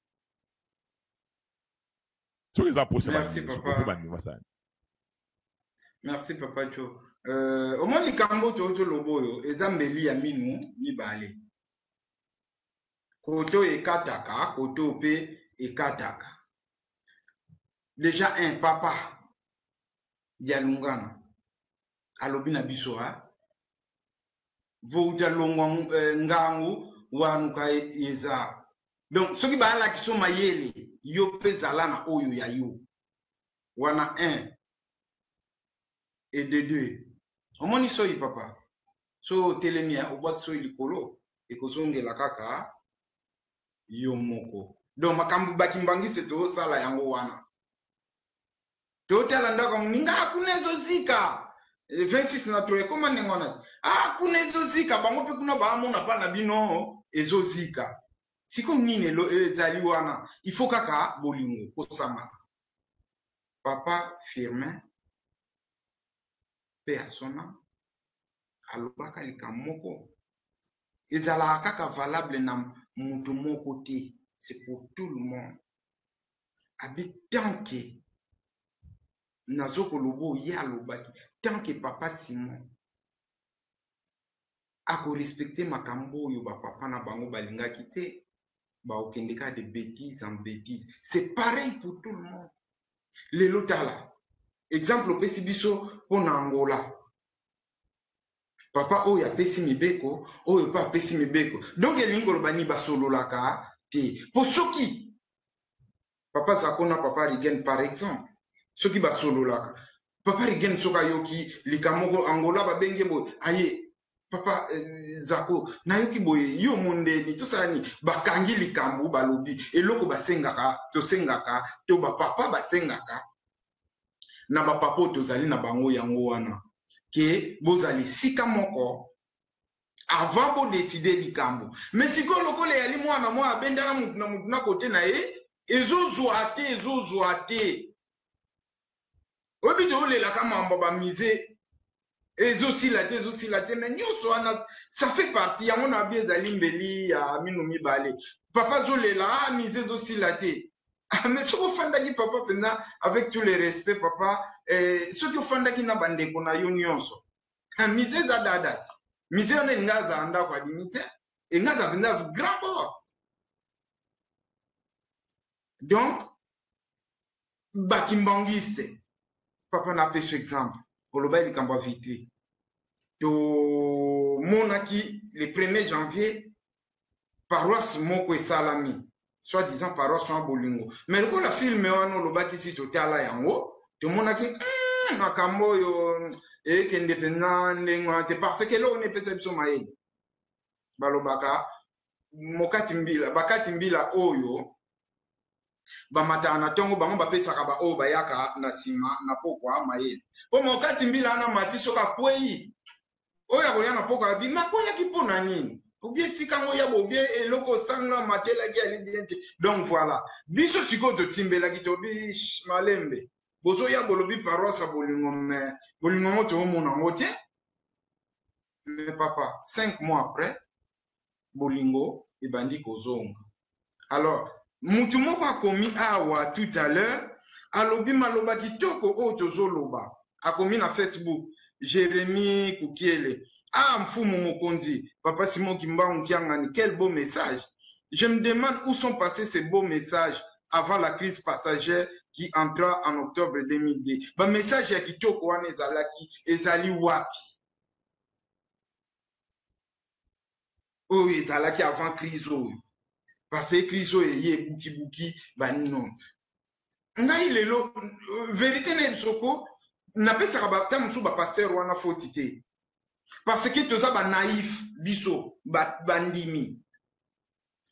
soki eza posa Merci, bandimi papa. soki bandima sani merci papa jo euh, omoni likambo toyo toloba oyo eza mbeli ya minu mibale koto ekataka koto mpe ekataka deja un papa ya lungano alobi na biso ha vouta longwa eh, ngangu wanuka eza donc soki balakisi yo mayele yo mpe zala na oyo ya yo wana 1 et de 2 omoni soyi papa so otelemi obwaki soyi likolo ekozongela kaka yo moko donc makambo bakimbangiste tozosala yango wana totala ndako ya moninga ah, kuna ezozika 26 na to ekoma ndenge wana ah, kuna ezozika bango mpe kuna baamona mpa na bino ezozika siko nini ezali wana ifo kaka bolingo kosama papa firmin mpe asona alobaka likambo moko ezalaka kaka valable na moto moko te c'est pour tout le monde abi tant que nazo koloba oye alobaki tant que papa simon akorespecte makambo oyo bapapa na bango balingaki te baokende kaka de bétise en bétise c'est pareil pour tout le monde lelo tala exemple opesi biso mpo na angola papa oyo apesi mibeko oyo mpe apesi mibeko donk elingi koloba nini basololaka te mpo soki papa zako na papa rigen par exemple soki basololaka papa rigen soki ayoki likamoko angola babenge boye aye papa eh, zako nayoki boye yo mondeni tosala nini bakangi likambo balobi eloko basengaka tosengaka to bapapa basengaka na bapapa oyo tozali na bango yango wana ke bozala esika moko avant bo decider likambo mais sikoyo lokola eyali mwana mwana abendana mutu na mutu na kote na ye ezozwa te ezozwa te oyebi toolelaka mambo ba musée ezosila te ezosila te mais nyonso wana ça fait partie yango na bi ezali mbeli ya mino mibale papa azolela ah musée ezosila te ah, mais soki ofandaki papa mpenza avec tous les respects papa eh, soki ofandaki na bandeko na yo nyonso mise eza dada ti mise wana elinga azala ndako ya dignité elinga azala mpenza grand bord donc bakimbangiste papa napesi exemple olobaki likambo ya vitri tomonaki le 1er janvier paroisse moko esalami soit disant paroisse wana bolingo mais lokola filme wana olobaki si totala yango tomonaki hmm, makambo oyo ekende mpenza ndenge wana te parce que eloko nepesa biso mayele balobaka mokati mbila bakati mbila oyo bamataka na ntongo bango bapesaka baoyo bayaka na nsima na pokwa mayele mpo mokati mbila wana mati soki akwei oyo akoya na mpoka abi nakweyaki mpo na nini obie esika yango ya bobie eloko osanga matelaki ali bien te donc voilà biso sikoyo totimbelaki tobi malembe bozoya bolobi paroisse ya bolingo me bolingo yango toomona yango te me papa 5 mois après bolingo ebandi kozonga alors mutu moko akomi awa tout à l'heure alobi maloba kitoko oyo tozoloba akomi na facebook jérémie kukiele ah mfumu mokonzi papa simon kimbangu kiangani quel beau message je me demande où sont passés ces beaux messages avant la crise passagère qui entra en octobre 2002 bamessage ya kitoko wana ezalaki ezali wapi oyo ezalaki avant crise oyo parce que crise oyo eye ebukibuki banino ngai lelo verité na ebisoko napesaka bata mosusu bapasteur wana foti te parce que toza banaïf biso bandimi ba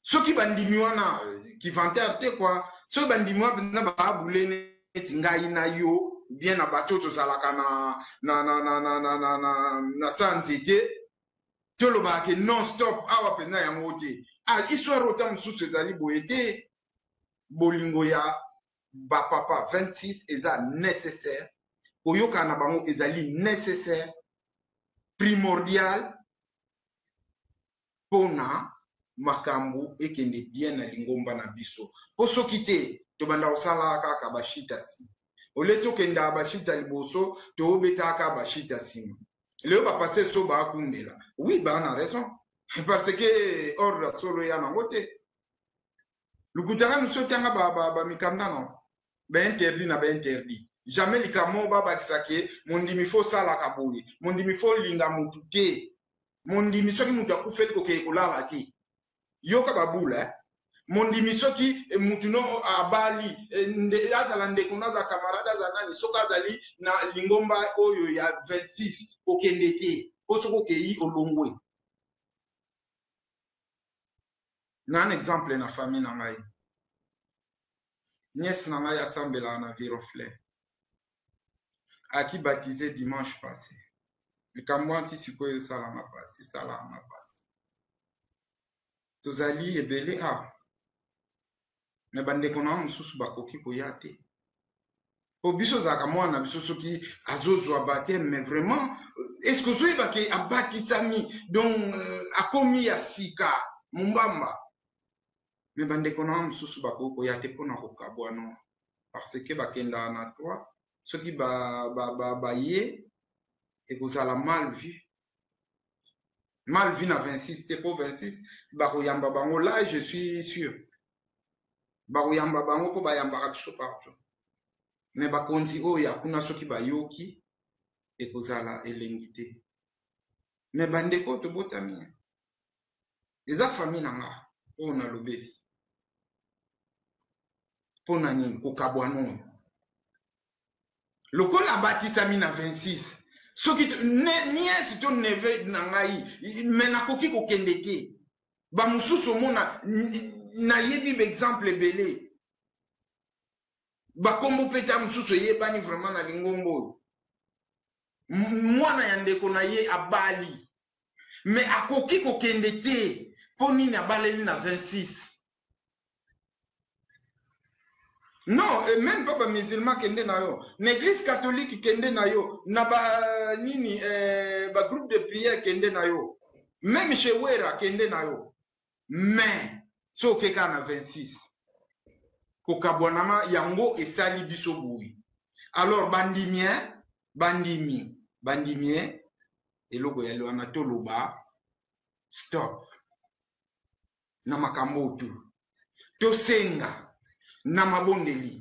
soki bandimi wana kivanter te kwa soki bandimi wana mpenza baabule neti ngai na yo bien na bato tozalaka na, na, na, na, na, na, na, na, na sa nzete tolobaka ke non stop awa mpenza yango te ah, histoire ota mosusu ezali boye te bolingo ya bapapa 26 eza nécessaire koyokana na bango ezali nécessaire primordial pona makambu ekende bien na lingomba na biso po soki te tobanda kosala kaka ba shita sima ole tokenda ba shita liboso tobeta kaka ba shita sima leo ba passe so ba kumbela oui ba na raison parce que ordre solo ya nango te lukutaka mosusu otanga bamikanda no bainterdit na bainterdit jamais likambo moko babakisa ke mondimi fo osalaka boye mondimi fo olinga motu te mondimi soki motu akufeli kokeye kolala te yoka babula eh? mondimi soki eh, motu no abali eh, nde, azala ndeko no aza camarade aza nani soki azali na lingomba oyo ya 26 kokende te mpo soki okei olongwe Na un exemple na famille na ngai nièce na ngai asambelaka na virofle aki baptise dimanche passe likambo wana ti sikoyo esalanga mpasi esalanga mpasi tozali ebele awa me bandeko na yo mosusu bakoki koya te po biso ozalaka mwana na biso soki azozwa bateme mais vraiment euh, estce ozoyeba ke abatisami donc euh, akomi ya sika mombamba me bandeko na yo mosusu bakoki koya te mpona kokabwana parce que bakendaka na toi soki baye ba, ba, ba ekozala mal vu malvi na 26 te mpo 26 bakoyamba bango la je suis sûr bakoyamba bango mpo bayambaka biso partout me bakonzi oyo ya kuna soki bayoki ekozala elengi te me bandeko oyo tobotami eza fami na nga oyo nalobeli mpo na nini kokabwana oyo lokola abatisami na 26 soki niese to neve na ngai me nakoki kokende te bamosusu omona nayebi baexemple ebele bakombo mpe ta mosusu eyebani vraiment na lingombo oyo mwana ya ndeko na ye abali me akoki kokende te mpo nini abaleli na 26 Non, et même pas ba musulmans kende na yo. Na église catholique kende na yo, na ba euh, nini euh, ba groupe de prière kende na yo. Même chez Wera kende na yo. Mais so keka na 26. Kokabwanama yango esali biso boyi. Alors bandimi hein, bandimi, bandimi hein. Eloko ya lwana toloba stop. na makambo oyo tu tosenga na mabondeli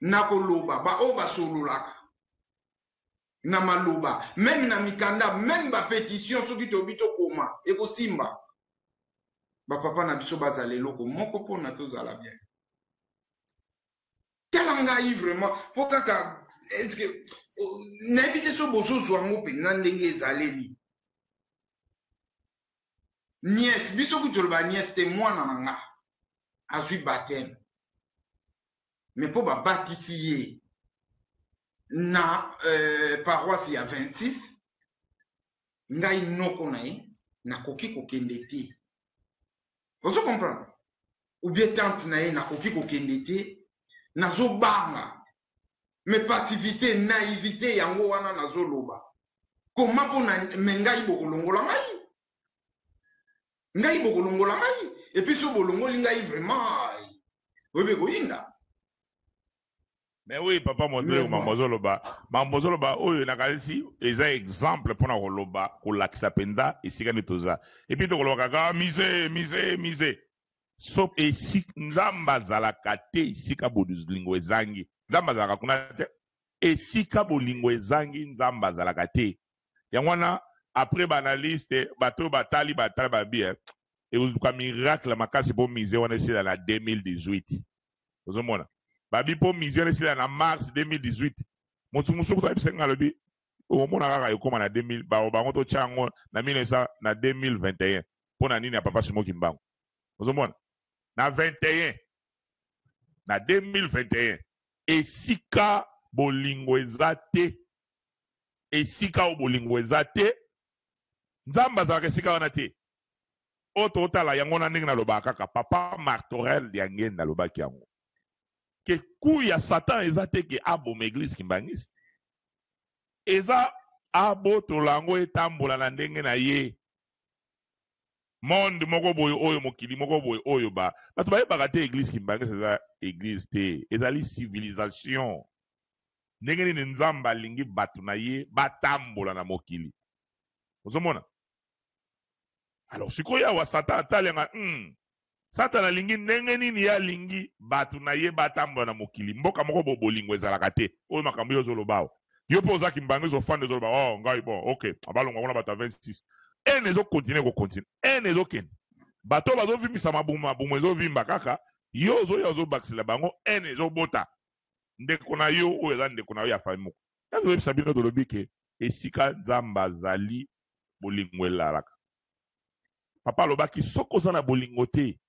na koloba baoyo basololaka na maloba meme na mikanda meme bapetition soki toyebi tokoma ekosimba bapapa na biso bazala eloko moko mpona tozala bien tala ngai vraiment mpo kaka eske nayebi te so bozozwa yango mpenza ndenge ezaleli Nièce biso kutu tolobaka nièce te mwana na nga azwi bapteme mais mpo babatisi ye na euh, paroisse ya 26 ngai noko na ye nakoki kokende te ozo comprendre ou bien tante na ye nakoki kokende te nazobanga mais passivite naïvite yango wana nazo loba koma mpo na me ngai bokolongola ngai ngai bokolongola ngai epuis so bolongoli ngai vraiment oyebi ekoyinda mais oui papa motoyo mambo ozoloba mambo ozoloba oyo nakanisi eza exemple mpo na koloba kolakisa mpenza esika nde toza epuis tokolobaka kaka mise mise mise soki esik nzambe azalaka te esika bolingo ezangi nzambe azalaka kuna te esika bolingo ezangi nzambe azalaka te yango wana après baanalyste bato oyo batali batali babie eh, ekozluka miracle makasi mpo musée wana esila na 2018 ozomona babi mpo musée wana esila na mars 2018 moto mosusu kutu ayebisa ngai alobi okomona kaka ekoma na 2000 ba bango to chango na 1900 na 2021 pona nini ya papa Simon Kimbangu ozomona na 21 na 2021 esika bolingo eza te esika o bolingo eza te nzambe azalaka esika wana te oyo totala yango na ndenge nalobaka kaka papa martorel diangenda alobaki yango ke ku ya satan eza te ke aboma eglise kimbangiste eza abotola yango etambola na ndenge na ye monde moko boye oyo mokili moko boye oyo ba bato bayebaka te eglise kimbangisa eza eglise te ezali civilisation ndenge nini nzambe alingi bato na ye batambola na mokili ozomona alors sikoyo awa satan atali yanga mm, Satana alingi ndenge nini? Ye alingi bato na ye batambola na mokili mboka moko bo bolingo ezalaka te. Oyo makambo yo ozoloba awa? Yo mpe oza kimbanguiste ofandi ozoloba oh ngai bon ok balongwa kuna bato ya 26 haine ezo continue ko continue haine ezokende bato oyo bazovimbisa mabumu mabumu ezovimba kaka yo ozoya ozobakisela bango haine ezobota ndeko na yo oyo aza ndeko na yo ya famille moko nazoyebisa bino tolobi ke esika nzambe azali bolingo elalaka Papa alobaki soki oza na bolingo te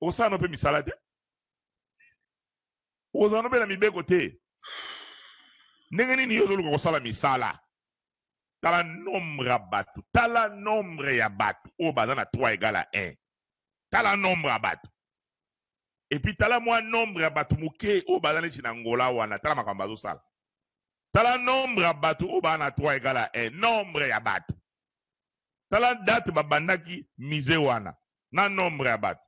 osala no mpe misala te okozala no mpe na mibeko te ndenge nini yo ozoluka kosala misala tala nombre ya bato tala nombre ya bato oyo baza na 3 egal a 1 tala nombre ya bato epuis tala mwa nombre ya bato moke oyo baza neti na ngola wana tala makambo bazosala tala nombre ya bato oyo baa na 3 egal a 1 nombre ya bato tala date babandaki musee wana na nombre ya bato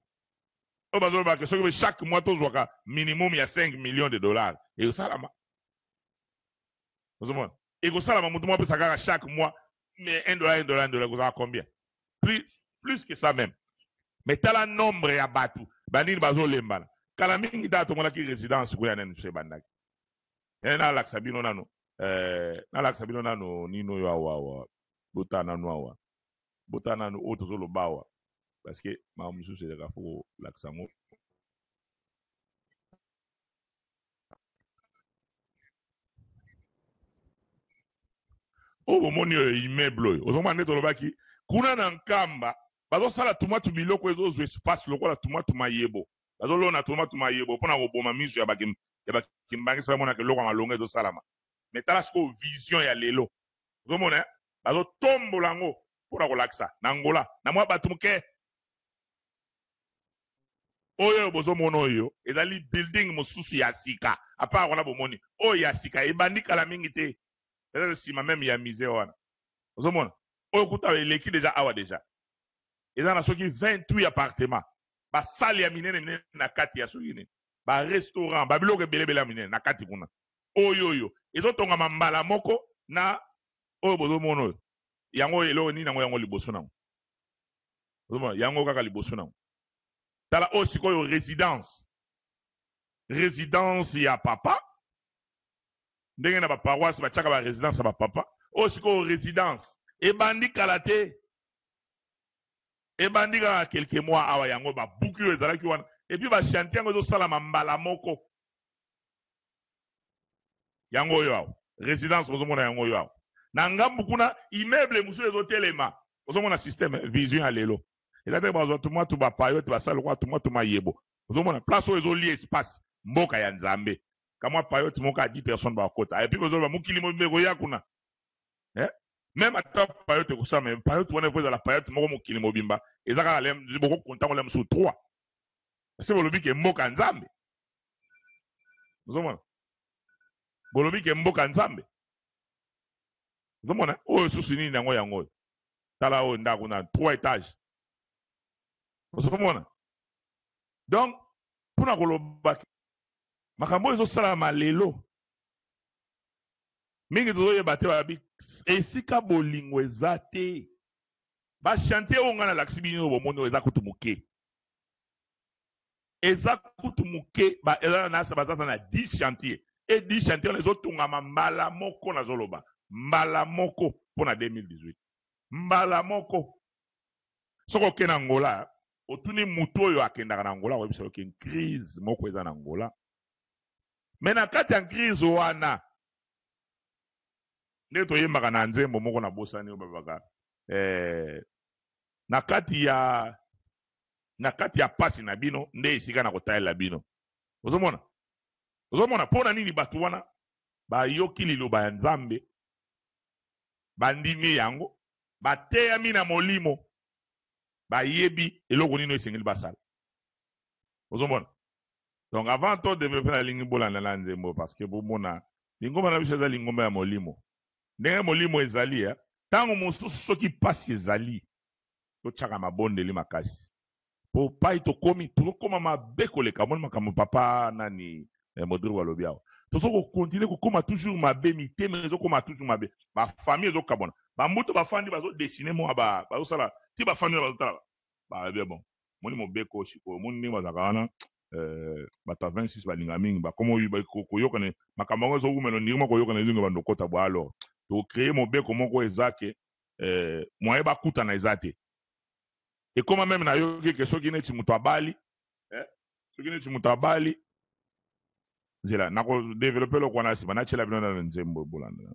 oyo bazolobaka ke soki chaque mois tozwaka minimum ya 5 millions de dollars ekosalama ozomona ekosalama motu moko apesa kaka chaque mois mais 1 dollar 1 dollar 1 dollar ekozala combien plus, plus que ça même mais tala nombre ya bato banini bazolembana kala mingi ntango tomonaki résidence kuna nani biso ebandaki eh, nalakisa bino nanu eh, nalakisa bino nanu nini oyo awa awa botala nanu awa botala nanu oyo tozoloba awa parce que makambo mosusu ezalaka fo kolakisa yango oyo bomoni oyo immeuble oyo ozomona nde tolobaki kuna na nkamba bazosala tumatu biloko ezozwa espace lokola tumatu mayebo bazo lona tuma tuma yebo pona ko boma misu ya ba ya ba kimbangi saba mona ke loko ya malonga ezo salama mais tala siko vision ya lelo ozo mona eh? bazo tombola ngo pona ko lakisa na ngola na mwa batu muke oyo bozo mona oyo ezali building mususu ya sika apart wana bomoni oyo ya sika ebandi kala mingi te eza sima meme ya musée wana ozo mona oyo kuta eleki deja awa deja eza na soki 28 appartement ba salle ya minene minene na kati ya soki nini ba restaurant ba biloko ebele ebele ya minene na kati kuna oyo oyo ezotongama mbala moko na oyo bozomona oyo yango oyo eloko nini yango yango liboso nango ozomona yango kaka liboso nango tala oyo sikoyo residence residence ya papa ndenge na baparoise batyaka baresidence ya bapapa oyo sikoyo residence ebandi kala te Ebandi kaka quelques mois awa yango ba buki oyo ezalaki wana et puis ba chantier yango ezo salama mbala moko. Yango oyo awa residence bozo mona yango oyo awa na ngambu kuna immeuble mosusu ezo telema ozo mona système vision ya lelo eza te bazwa tumwa tu ba payote ba sala lokola tumwa tu mayebo ozo mona place oyo ezo lia espace mboka ya Nzambe kamwa payote moko a 10 personnes ba kota et puis bozo ba mokili mobimba ekoya kuna eh? meme ata payote ekosala me payote wana efo ezala payote moko mokili mobimba eza kaka le bokokontango le mosusu trois se bolobi ke mboka nzambe ozomona bolobi ke mboka nzambe ozomona oyo susu nini yango yango oyo tala oyo ndako na trois etage ozomona donc mpona koloba makambo oyo ezosalama lelo Mingi tozo yeba te ba bi esika bolingo eza te ba chantier oyo nga na lakisi bino oyo bomoni oyo eza kutu muke eza kutu muke ba eza na nasa baza na 10 chantier et 10 chantier wana ezo tongama mbala moko nazo loba mbala moko pona 2018 mbala moko soki oke na Angola otuni moto oyo akendaka na Angola akoyebisa yo ke crise moko eza na Angola me na kati ya crise wana Nde toyembaka na nzembo moko na bosani oyo babaka eh, na kati ya na kati ya pasi na bino nde esika na kotalela bino. Ozomona, ozomona mpo na nini bato wana bayoki liloba ya Nzambe, bandimi yango, bateyami na Molimo, bayebi eloko nini esengeli basala. Ozomona, donc avant to develope nalingi bolanda na nzembo parce que bomona lingomba na biso eza lingomba ya molimo ndenge molimo ezali ya ntango mosusu soki mpasi ezali totyaka mabondeli makasi mpo pai tokomi tokokoma mabe koleka omoni makambo papa nani eh, modrigo alobi awa tozo kokontinue kokoma toujours mabe mitema ezokoma toujours mabe bafamille ezokabwana bambuto bafandi bazodesine mwa bazosala ti bafandi na bazotala balobi bon Omoni mobeko oyo sikoyo omoni ndenge bazalaka wana eh, bato ya 26 balinga mingi bakoma koyokana makambo yango ezowumela ondiri mwa koyokana elingi bando okota bwa alors tocreye mobeko moko eza ke eh, mwaye bakutana eza te ekoma meme nayoki ke soki neti moto abali eh, soki neti moto abali nzela nakodevelope eloko wana nsima natyela bino na nzembo bolanda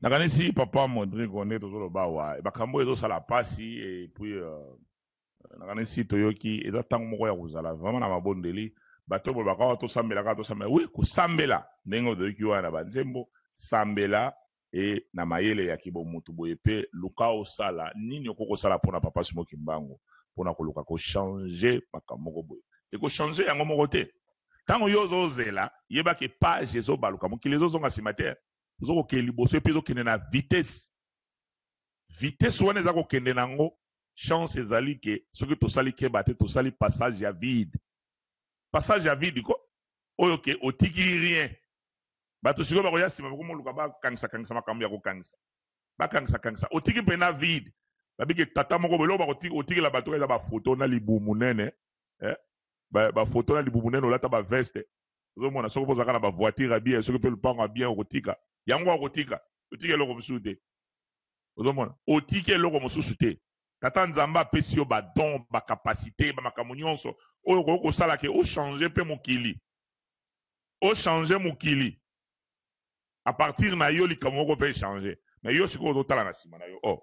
Nakanisi papa Modrigo nde tozoloba awa makambo oyo ezosala mpasi et puis euh, nakanisi toyoki eza ntango moko ya kozala vraiment na mabondeli bato oyo bolobaka awa tosambela kaka tosambela oui kosambela ndenge ozoyoki wana na banzembo sambela e na mayele ya kibomutu boye mpe luka osala nini okoki kosala mpo na papa simo kimbangu mpo na koluka kochange makambo moko boye ekochange yango moko te Tango yo ozo zela, yeba que page ezo baluka, mokili ezo zonga sima te. Ozo ko kende liboso et puis ezo kende na vitesse. Vitesse wana eza ko kende na ngo, chance ezali que soki to sali keba te, to sali passage ya vide. Passage ya vide ko oyo que o tiki rien. Batu sikoyo bako ya sima bako moluka ba kangisa kangisa makambu ya ko kangisa. Ba kangisa kangisa. O tiki pena vide. Ba bi que tata moko boye eloko bako tiki, o tikela batu kaka eza ba photo na libumu nene eh. ba, ba photo na libumu nene olata ba veste ozomona soki bozaka na ba voiture ya bien soki pe lupango ya bien okotika yango akotika otika eloko mosusu te ozomona otiki eloko mosusu te tata nzambe apesi yo badon bacapacité bamakambo nyonso oyo okoki kosala ke ochange mpe mokili ochange mokili a partir na yo likambo moko mpe echange me yo sikoyo ozotala na nsima na yo o oh.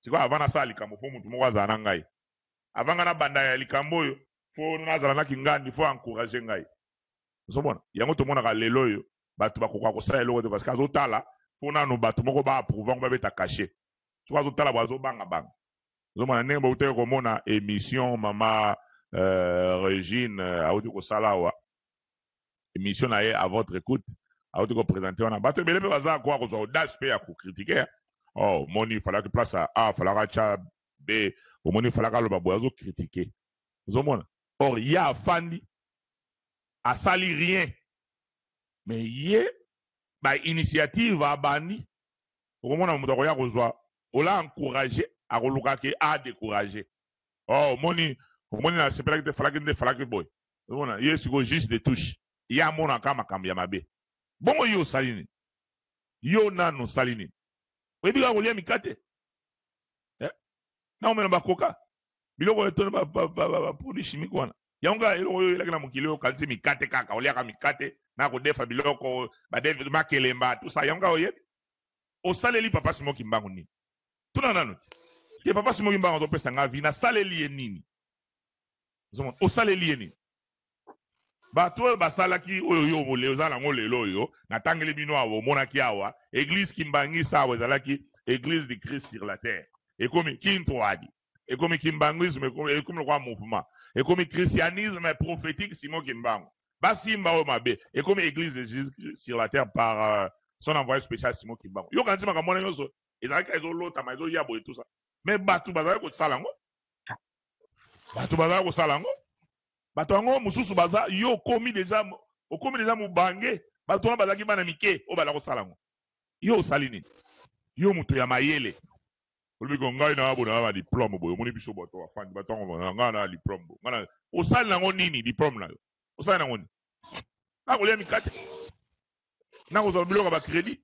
sikoyo avant nasala likambo mpo motu moko azala na ngai avant nga na banda ya likambo oyo fo nazala na kingandi fo encourager ngai ozomona yango tomonaka lelo oyo bato bakoka kosala eloko te parce que azotala fo nano bato moko ba approuve yango babeta cachet soki azotala bo azobanga banga ozomona ndenge bautaki komona emission mama euh, regine euh, auti kosala awa emission na ye à votre écoute auti kopresente wana bato ebele mpe baza koya kozwa audace mpe ya kokritike oh moni falaki place a falaka tya nde omoni falaka aloba boye azo critique ozomona or ye afandi asali rien mais ye ba initiative abandi okomona moto akoya kozwa ola encourage akoluka ke a decourage oh omoni omoni nasepelaki te falaki nde falaki boye omona ye sikoyo juge de touche ye amonaka makambo ya mabe bongo yo osali nini yo nanu osali nini oyebi kaka kolia mikate eh? na omela bakoka biloko etoni baproduit chimique wana yango kaka eloko oyo oyelaki na mokili oyo okanisi mikate kaka oliaka mikate na kodefa biloko makelemba tusa yango kaka oyebi osaleli papa simo kimbangu nini tuna nanu ti te papa simo kimbangu azopesa nga vi nasaleli ye nini osaleli ye nini Batu oyo basalaki oyo yo oleo oza nango lelo oyo na tangeli bino awa bomonaki awa eglise kimbanguiste awa ezalaki eglise du christ sur la terre ekomi kintoadi ekomi kimbanguisme ekomi ekomi lokola mouvement ekomi christianisme prophetique simon kimbangu basimba oyo mabe ekomi eglise de jesus christ sur la terre par euh, son envoyé spécial simon kimbangu yo kanisi makambo wana nyonso ezalaki ezolotama ezoya boye tusa me bato bazalaki kosala yango bato bazalaki kosala yango Bato yango mosusu baza, yo okomi deja, okomi deja mobange, bato wana bazalaki bana mike oyo baza kosala yango. Yo osali nini? Yo moto ya mayele. Olobi ko ngai na abo na ba diplome boye, omoni biso bato bafandi, bato yango na ngai na diplome boye. Ngai na osali na yango nini diplome na yo? Osali na yango nini? Na kolia mikate? Na kozwa biloko ya ba credit?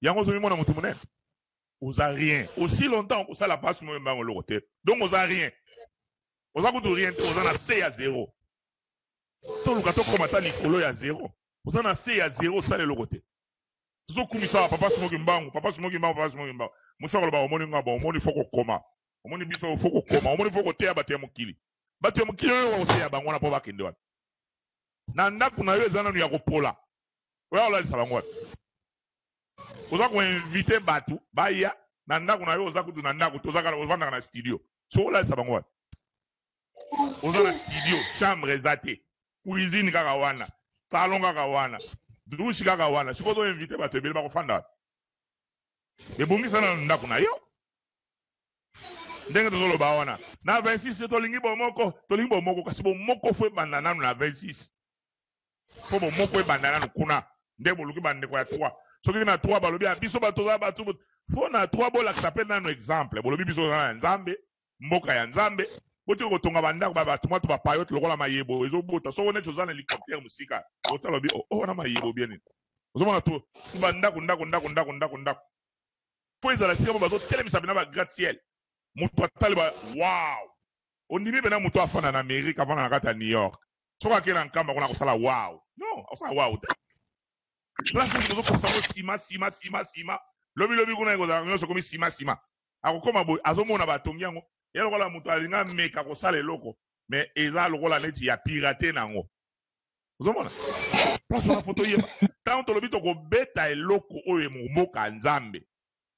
Yango ozo mimona moto monene? Oza rien. Aussi longtemps okosala pasi moyo mbango eloko te. Donc oza rien. oza kutu rien te oza na se ya zero toluka tokoma ata likolo ya zero oza na se ya zero osala eloko te tozokumisawa papa simoki mbangu papa simoki mbangu papa simoki mbangu mosu akoloba omoni nga ba omoni fo kokoma omoni biso fo kokoma omoni fo koteya bato ya mokili bato ya mokili oyo bakoteya bango wana mpo bakende wapi na ndako na yo eza nanu ya kopola oya kolalisa bango wapi oza koinvite bato baya na ndako na yo oza kutu na ndako tozaka ovandaka na studio soki olalisa bango wapi oza na studio chambre eza te cuisine kaka wana salon kaka wana douche kaka wana sikoyo ozo invite bato ebele bakofanda wapi ebongisa na ndako na yo ndenge tozoloba wana na 26 tolingi bomoko tolingi bomoko kasi bomoko fo ebanda nanu na 26 fo bomoko ebanda nanu kuna nde boluki bandeko ya trois soki na trois balobi ah, biso bato toza bato fo na trois bolakisa mpe nanu exemple bolobi biso toza ya nzambe mboka ya nzambe botika kotonga bandako ba bato mwa to bapayote lokola mayebo ezobota soko neti oza na helicoptere mosika ota lobi o oh, oh, wana mayebo bie nini ozomona to bandako ndako ndako ndako ndako ndako fo ezala esika mo bazotelemisa bina bagrade ciel moto atali ba wow ondimi mpena moto afanda na amerika afanda na kati ya new york soki akei na nkamba kuna akosala wau non akosala wau te place oyo tozokosa yango nsima nsima nsima nsima lobi lobi kuna ekozala nyonso ekomi nsima nsima akokoma boye azomona batongi yango ye lokola moto alingi ameka kosala eloko me eza lokola neti ya pirate na yango ozomona place wana fo toyeba ntango tolobi tokobeta eloko oyo emoboka nzambe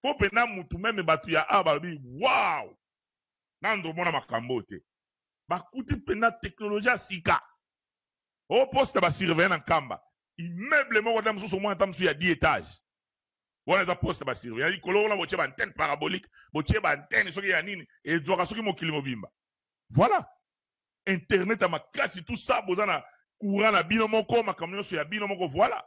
fo mpenza motu meme bato ya awa balobi wau nano tomona makambo oyo te bakuti mpenza teknoloji ya sika o poste ba surveillant na nkamba immeuble moko ata mosusu omona ata mosusu ya 10 etage wana eza poste ba surveillant likolo wana botie ba antenne parabolique botie ba antenne soki ya nini ezwaka soki mokili mobimba voilà internet ya makasi tout ça boza na courant na bino moko makambo nyonso ya bino moko voilà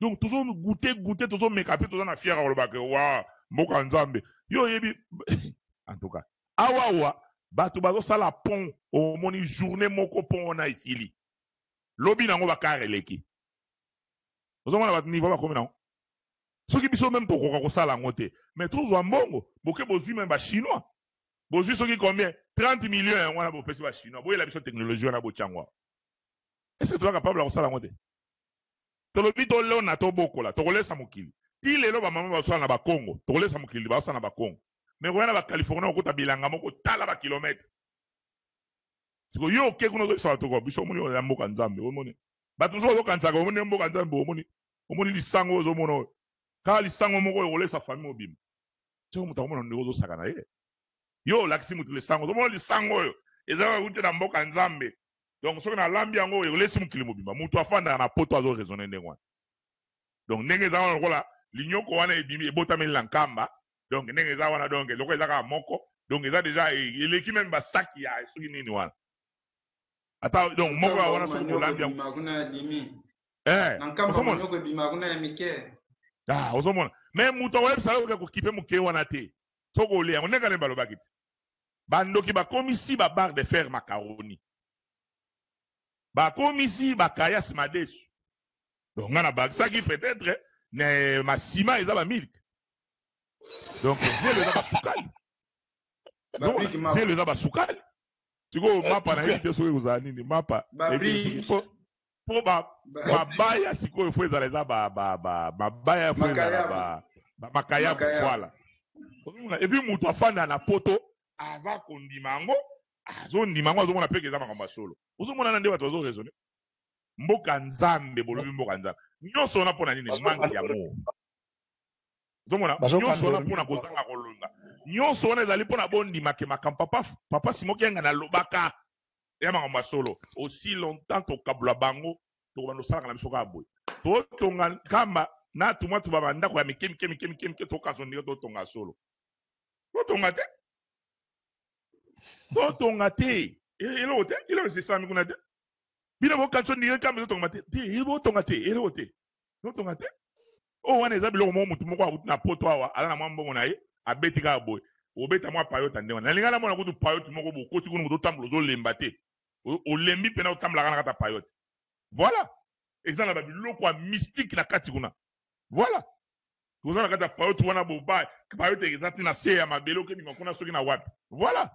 donc tozo goute goute tozo meka mpe toza na fiere koloba ke wa mboka ya nzambe yo oyebi en tout cas awa wa bato bazosala pont omoni journée moko pont wana esili lobi nango bakare eleki ozomona bato niveau bakomi nango soki biso meme tokoka kosala yango te mais tozwa mbongo boke bozwi meme bachinois bozwi soki combien 30 million yango wana bopesi bachinois boyela biso technologie wana botyango est ce que toza capable ya kosala yango te Tolobi tolona tobokola tokolesa mokili ti lelo ba maman bazosala na bakongo tokolesa mokili bazosala na bakongo mais okoya na ba californie okokuta bilanga moko tala ba kilometre siko yo oke kuna ozobisa bato ko biso omoni ya mboka nzambe omoni bato mosusu bazokanisaka omoni ya mboka nzambe omoni omoni lisango ozomona oyo kaka lisango moko oyo kolesa famille mobima soko moto akomona ndeko ozosaka na ye yo olakisi moto lisango ozomona lisango oyo ezalaka kuti na mboka nzambe donc soki nalambi yango elesi mokili mobimba moto afandaka na poto azo raisonne ndenge wana donc ndenge eza wana lokola linyoko wana ebimi ebotameli na nkamba donc ndenge eza wana donc lokola eza kaka moko donc eza deja e, eleki meme basaki ya soki nini wana ata donc moko ya wana soki olambi yango eh, ah, ozomona me moto akoyebisa yo okokipe moke wana te soki olia yango ndenge kale balobaki te Ba ndoki ba komi si ba barre de fer macaroni ba komi si ba cayas madesu donc nga na bakisaki peut etre ne ma sima eza ba milk donc zelo eza ba sukali zelo eza ba sukali sikoyo mapa na yebi te soki ekozala nini mapa po ba mabaya sikoyo fo ezala eza ba ba ba mabaya fo ezala ba ba makayabu voilà ozomona et puis moto afanda na poto aza kondima yango azondima yango azomona mpe eza makambo ya solo ozomona na nde bato bazo raisonne mboka nzambe bolobi mboka nzambe nyonso wana mpo na nini manke ya moo ozomona nyonso wana mpo na kozanga kolonga nyonso wana ezali mpo na bondimake makambo papa papa simoki yanga nalobaka eya makambo ya solo aussi longtemps tokabola bango tokobanda kosalaka na biso kaka boye totonga nkamba na tumwa tuba bandako ya mike mike mike mike mike tokaso ndenge totonga solo totonga te totonga te E- eloko te eloko esesami kuna te bino bokanso ndenge kamba ezotonga te te e, botonga te eloko te totonga te oyo wana eza biloko moko motu moko akuti na poto awa aza na mwa mbongo na ye abeti kaka boye obeta mwa payota nde wana nalinga namona kutu payoti moko bokoti kuna moto otambola ozolemba te olembi mpena otambolaka na kata payoti voilà eza na babiloko ya mystike na kati kuna voilà toza na kati ya payoti wana boba payoti eza te na se ya mabele okebima kuna soki na wapi voilà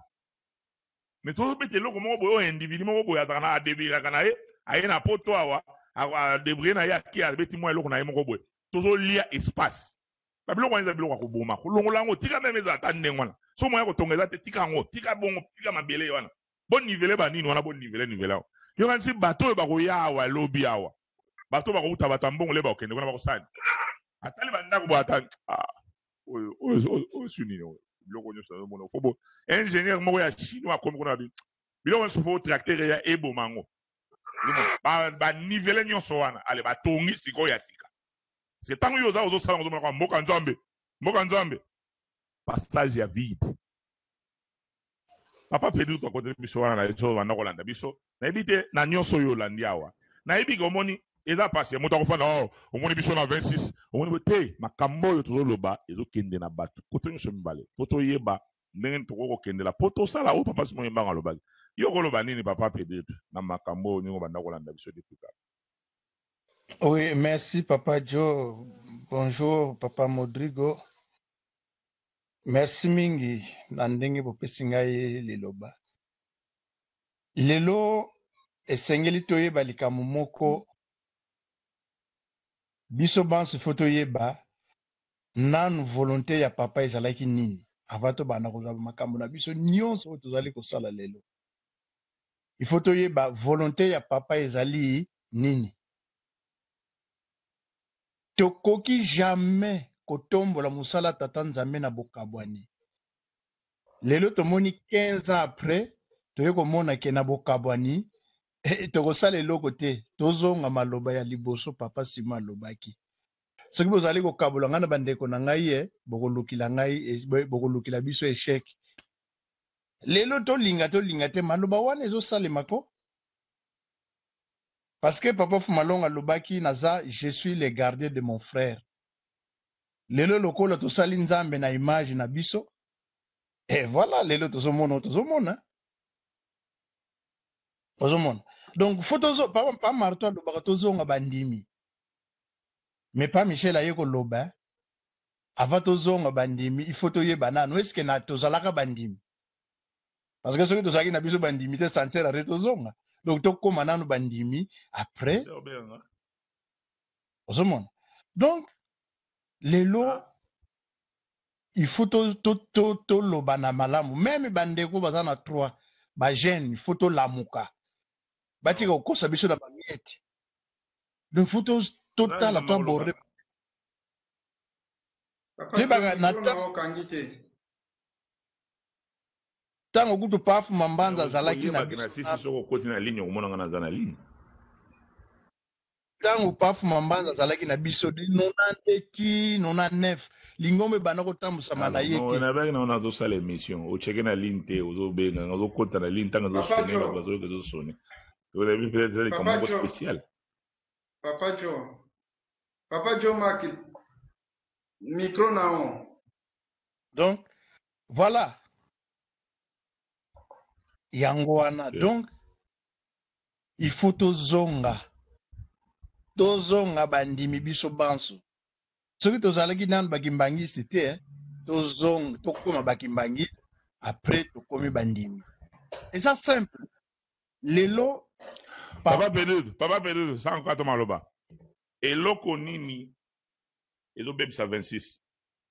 mais tozo beta eloko moko boye oyo individu moko boye azalaka na adebiraka na ye aye na poto awa adebrie na ye ake abeti mwa eloko na ye moko boye tozolia espace babiloko wana eza biloko ya koboma kolongola yango tika meme eza ata ndenge wana so moya kotonga eza te tika yango tika bongo tika mabele wana bonivele banini wana bonivele nivele awa yokanisi bato oyo bakoya awa lobi awa bato bakouta bato ya mbongo le bakokende kuna bakosani atali bandako boye ata ah, Oyo oyo oyo su nini oyo biloko nyoso nazo mona fo bo ingenieur moko ya chinois akomi kuna bi biloko nyoso fo tracteur eya eboma yango ba ba nivele nyoso wana ale ba tongi sikoyo ya sika se tango yo oza ozo sala ozo mona kwa mboka nzambe mboka nzambe passage ya vide Papa Pedro to kote biso wana na biso banda kolanda biso. Na yebi te na nyoso yo landi awa. Na yebi ko moni eza pasi ya moto akofanda oh omoni biso na 26 omoni bo te makambo yo tozo loba ezo kende na batu kote nyoso mibale po to yeba ndenge ni toko ko kende la po to sala o papa simo yembanga lobaki. Yo ko loba nini papa Pedro na makambo yo ningo banda kolanda biso de pika. Oui, merci Papa Joe. Bonjour Papa Modrigo. Merci mingi na ndenge bopesi ngai liloba. Lelo esengeli toyeba likambo moko, biso banso il faut toyeba nanu volonte ya papa ezalaki nini avant tobanda kozwa makambo na biso nyonso oyo tozali kosala lelo. Il faut toyeba volonte ya papa ezali nini. Tokoki jamais kotombola mosala ya Tata Nzambe na bokabwani. Lelo tomoni 15 ans après, toye komona ke na bokabwani eh, tokosala eloko te. Tozonga maloba ya liboso Papa Simon alobaki. Soki bozali kokabola ngai na bandeko na ngai eh, bokolukila ngai, eh, bokolukila biso echec. Lelo tolinga tolinga te, maloba wana ezosalema ko. Parce que papa fumalonga alobaki naza je suis le gardien de mon frère lelo lokola tosali nzambe na image na biso et voilà lelo tozomona oyo tozomona ozomona donc fo tozo pa, pa marto alobaka tozonga bandimi mais pa michel aye koloba hein, avant tozonga bandimi il faut toyeba nanu eske na tozalaka bandimi parce que soki tozalaki na biso bandimi te sancera te tozonga donc tokóma nanu bandimi après ozomona donc lelo ah. il faut toloba to, to, to, to na malamu meme bandeko baza na trois bajeune il faut tolamuka batika ah. kokosa biso na bamiete donc faut totala to aborde yebaka na tango kutu paf mambanza azalaki na biso na soki okoti na ligne okomona nga naza na ligne tango paf mambanza azalaki na biso de 92 ti 99 lingomba ebanda kotambusama na ye te nabaki nango nazosala émission ocheke na ligne te ozobenga nga ozokota na ligne ntango ezosone bato bazoyoka ezosone oyebi mpe eza likambo moko spécial papa jo papa jo maki micro na o donc voilà yango wana okay. donc il faut tozonga tozonga bandimi biso banso soki tozalaki nanu bakimbangisi te eh, tozonga tokoma bakimbangisi après tokomi bandimi eza simple lelo papa pelude papa pelude sans quoi maloba eloko nini ezobebisa 26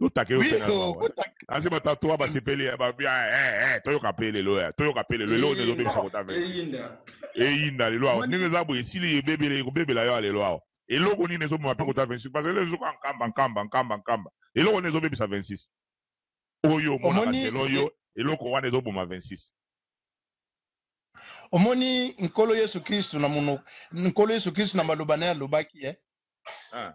totake yo pena asi batatua basepeli eh, eh, toyoka pe lelo ya toyoka pe lelo eloko ezo bebisa kota eyinda lelo awa ndenge eza boye esili ebebele ekobebela yo lelo awa eloko nini ezobima pe kota 26 parce que lelo ezoka nkamba nkamba nkamba nkamba eloko nini ezobebisa 26 oyo omonaka selo yo eloko wana ezoboma 26 omoni nkolo yesu kristu na monoko nkolo yesu kristu na maloba na ye alobaki eh? Ah.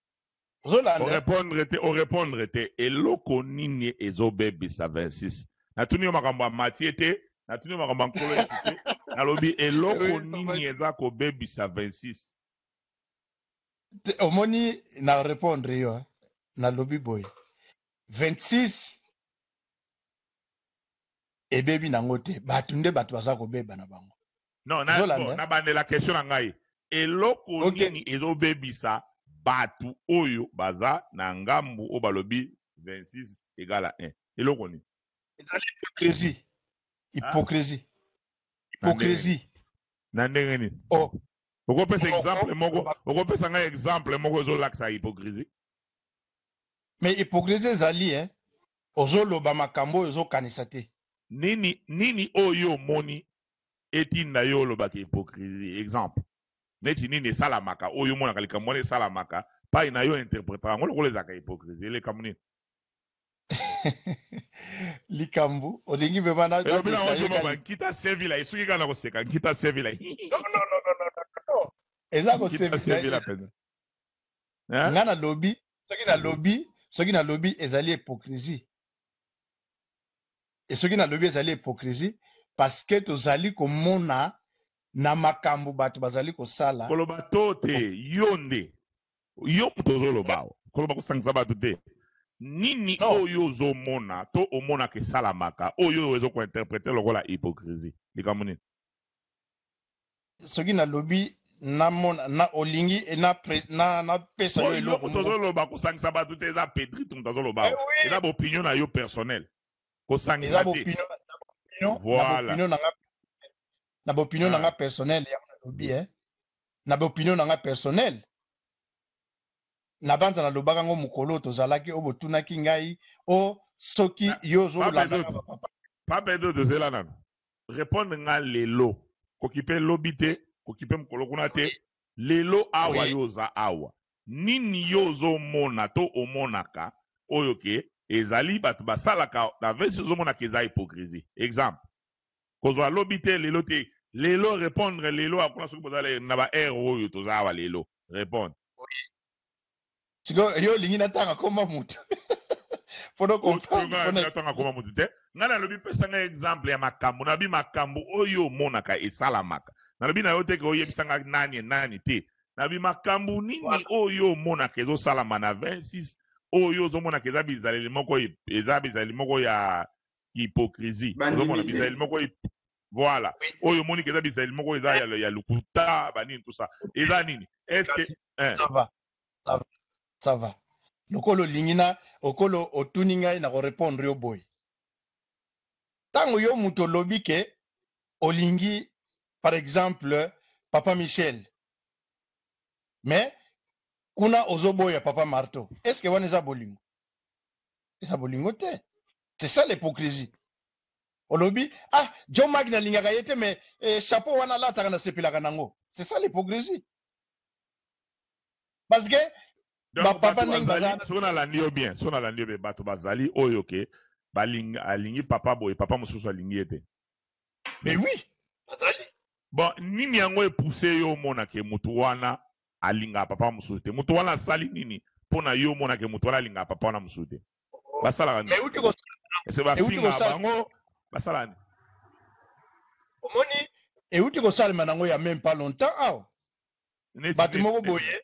ozolanda orepondre te orepondre te eloko nini ezobebisa 26 natuni yo makambo ya matie te natuni yo makambo ya nkolo yesu te nalobi eloko nini eza kobebisa 26 omoni na repondre yo eh. nalobi boye 26 ebebi nango te bato nde bato baza kobeba na bango Non, na, Zoland, bon, hein? nabandela question na ngai eloko Ok. nini ezobebisa batu oyo baza na ngambu oyo balobi 26 egala 1 eloko nini ezali hypocrisie hypocrisie hypocrisie na ndenge nini oh okopesa Eloko- exemple moko okopesa ngai exemple moko ezolakisa hypocrisie mais hypocrisie ezali hein ozoloba makambo oyo ozokanisa te nini nini oyo omoni etinda yo olobaka hypocrisie exemple neti nini esalamaka oyo omonaka likambo wana esalamaka pai na yo interpretaka yango lokola ezalaka hypocrisie likambo nini likambo olingi mema na elobi na ozo mama nkita sevila esuki kaka na koseka nkita sevila eza kosevila mpenza nga nalobi soki nalobi soki nalobi ezali hypocrisie Et soki nalobi ezali hypocrisie parce que tozali komona na makambo bato bazali kosala. Koloba to te, yo nde. Yo moto ozoloba awa. Koloba kosangisa bato te. Nini non. oyo ozomona to omonaka esalamaka oyo oyo ezokointerprete lokola hypocrisie? Likambo nini? soki nalobi namona na olingi eh, na na na pesa yo eloko moko tozoloba kosangisa bato te eza pedrito moto azoloba eh eza bopinion na yo personnel kosangisa te voilà na bopinion na nga personnel ya nalobi eh na bopinion na nga personnel nabanza nalobaka yango mokolo oyo tozalaki oyo botunaki ngai o oh, soki yo ozopapedo tozela nano repondre nga lelo kokipe lobi te kokipe mokolo kuna te lelo awa yo oza awa Nini yo ozo mona to omonaka oyo ke ezali batu basalaka na veste ozo mona ke eza hypocrisie? Exemple, kozua lobi te lelo te lelo repondre lelo awa kuna soki boza na ba heure oyo toza awa lelo repondre. Oui sikoyo yo olingi na tanga kombo mutu po no comprendre po na tanga kombo mutu te nga na lobi pesa nga exemple ya makambu na bi makambu oyo omonaka esalamaka na lobi na yo te ke oyebisa nga nani et nani te na bimakambo nini oyo omonaka ezosalama na 26 oyo ozomonaka eza bizaleli moko e, eza bizaleli moko ya hypocrisie ozomona bizaleli moko e, voilà oyo omoniki eza bizaleli moko eza ya, ya lokuta banini tout ça eza nini est ce que eh. ça va ça va ça va lokola olingi na okolo otuni ngai na korepondre yo boye ntango yo moto olobi ke olingi par exemple papa Michel mais kuna ozoboya papa marto est ce que wana eza bolingo eza bolingo te c'est ça l'hypocrisie olobi ah john mak nalingaka ye te mais eh, chapeau wana alataka nasepelaka nango c'est ça l'hypocrisie parce que Donc, bapapa bato ndenge bazali baza soki nalandi yo bien soki nalandi yo bien bato bazali oyo ke baling- alingi papa boye papa mosusu alingi ye te Mais oui, azali. Bon, nini yango e pousser yo omona ke mutu wana alingaka papa mususu te? Mutu wana asali nini pona yo omona ke mutu wana alingaka papa wana mususu te? Basalaka Mais nini? euti kosala Ese euti bafingaka kosala bango? Basalaka nini? omoni euti kosalema nango ya meme pas longtemps awa Neti bato nini? moko Neti nini? boye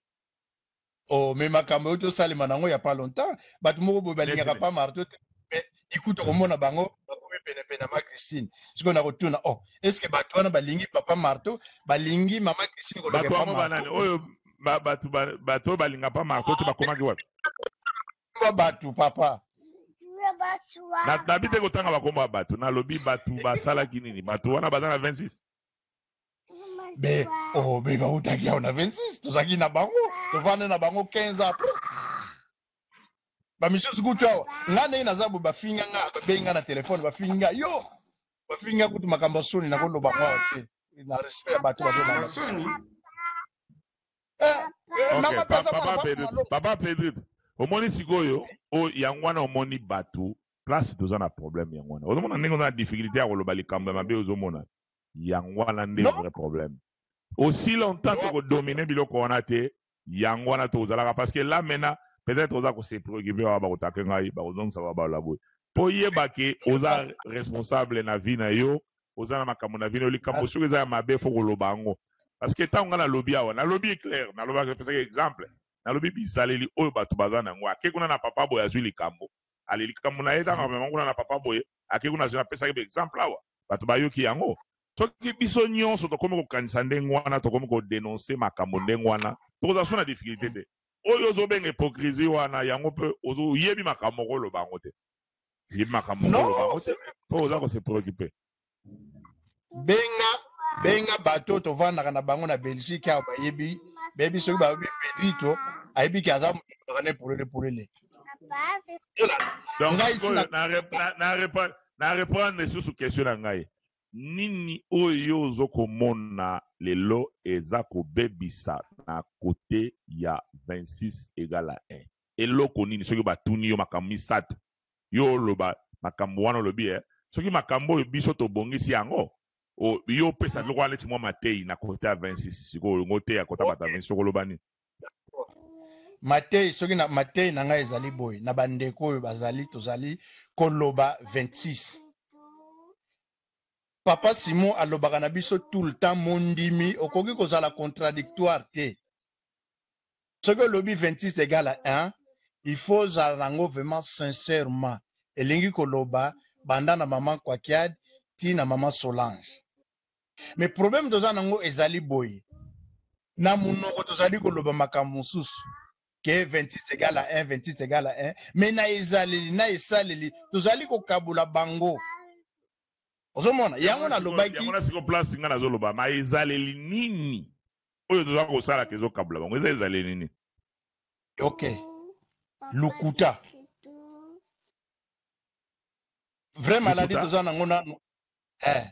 Oh, mais makambo oyo tosalema nango ya pas longtemps, bato moko boye balingaka pa marto te, mais ikuta mm. okomona bango bakomi penepene na ma Christine. Sikoyo nakotuna, oh, est-ce que bato wana balingi papa marto, balingi mama Christine koleka pa marto? Oyo bato bato oyo balinga pa marto te bakomaki wapi? Bato papa nabi te kotanga bakombo ya bato, nalobi bato basalaki nini? Bato wana baza na 26 be oh, be bautaki awa na 26 tozalaki na bango tovanda na bango 15 ans après bamisusu kutu awa nga ndenge naza boye bafinga nga babengi nga na telefone bafingi nga yo bafingi nga kutu makambo ya soni nakoloba ngo awa te na respect ya bato bato na Makambo ya bango soni. Eh, eh, ok nanga pa- pesa mwana papa mwasi na pedrito lomba papa pedrito omoni sikoyo o- yango wana omoni bato place toza na problème yango wana ozomona ndenge oza na difficulté ya koloba likambo ya mabe ozomona yango wana nde vrai problème aussi longtemps toko dominer biloko wana te yango wana tozalaka parce que là maintenant peut-être oza ko se préoccuper wana bakotake ngai bakozongisa ba bala boye po yeba ke oza responsable na vie na yo oza na makambo na vie na yo likambo soki eza ya mabe fo koloba yango parce que ntango ngai nalobi awa nalobi clair nalobaki epesaki exemple nalobi bizaleli oyo bato baza na yango ake kuna na papa boye azwi likambo ale likambo na ye ntango amema kuna na papa boye ake kuna azwi napesaki exemple awa bato bayoki yango soki biso nyonso tokomi kokanisa ndenge wana tokomi kodenonse makambo ndenge wana tokozala so na difficulté te oyo ozobenga hypocrisie wana yango mpe oyebi makambo moko oloba yango te oyebi makambo moko oloba yango te mpo oza kose preoccupe benga benga bato tovandaka na bango na belgique awa bayebi bayebi soki bayebi pedrito ayebi ke aza moaka ne polele polele Na reprendre lisusu question na ngai. Nini oyo yo ozo komona lelo eza kobebisa na cote ya 26 egal à 1? Eloko nini? Soki batuni yo makambo misato, yo oloba makambo wana olobi eh, soki makambo oyo biso tobongisi yango, o, yo opesa biloko wana neti mwa mateyi na cote ya 26, sikoyo olingi oteya cote ya bato ya 26, okoloba nini? Matei soki na matei na ngai ezali boye na bandeko oyo bazali tozali koloba 26 papa simon alobaka na biso tout le temps mondimi okoki kozala contradictoire te soki olobi 26 egala 1 il faut ozala nango vraiment sincèrement elingi koloba banda na maman kwakiad ti na maman solange mais problème toza nango ezali boye na munoko tozali koloba makambo mosusu ke 26 egala 1 26 egala 1 mais na ezaleli na esaleli tozali kokabola bango ozomona yango nalobaki yango na siko place ngai nazoloba ma ezaleli nini oyo toza kosalaka ezokabula bango eza ezaleli nini ok lokuta vrai maladie toza nango nano eh.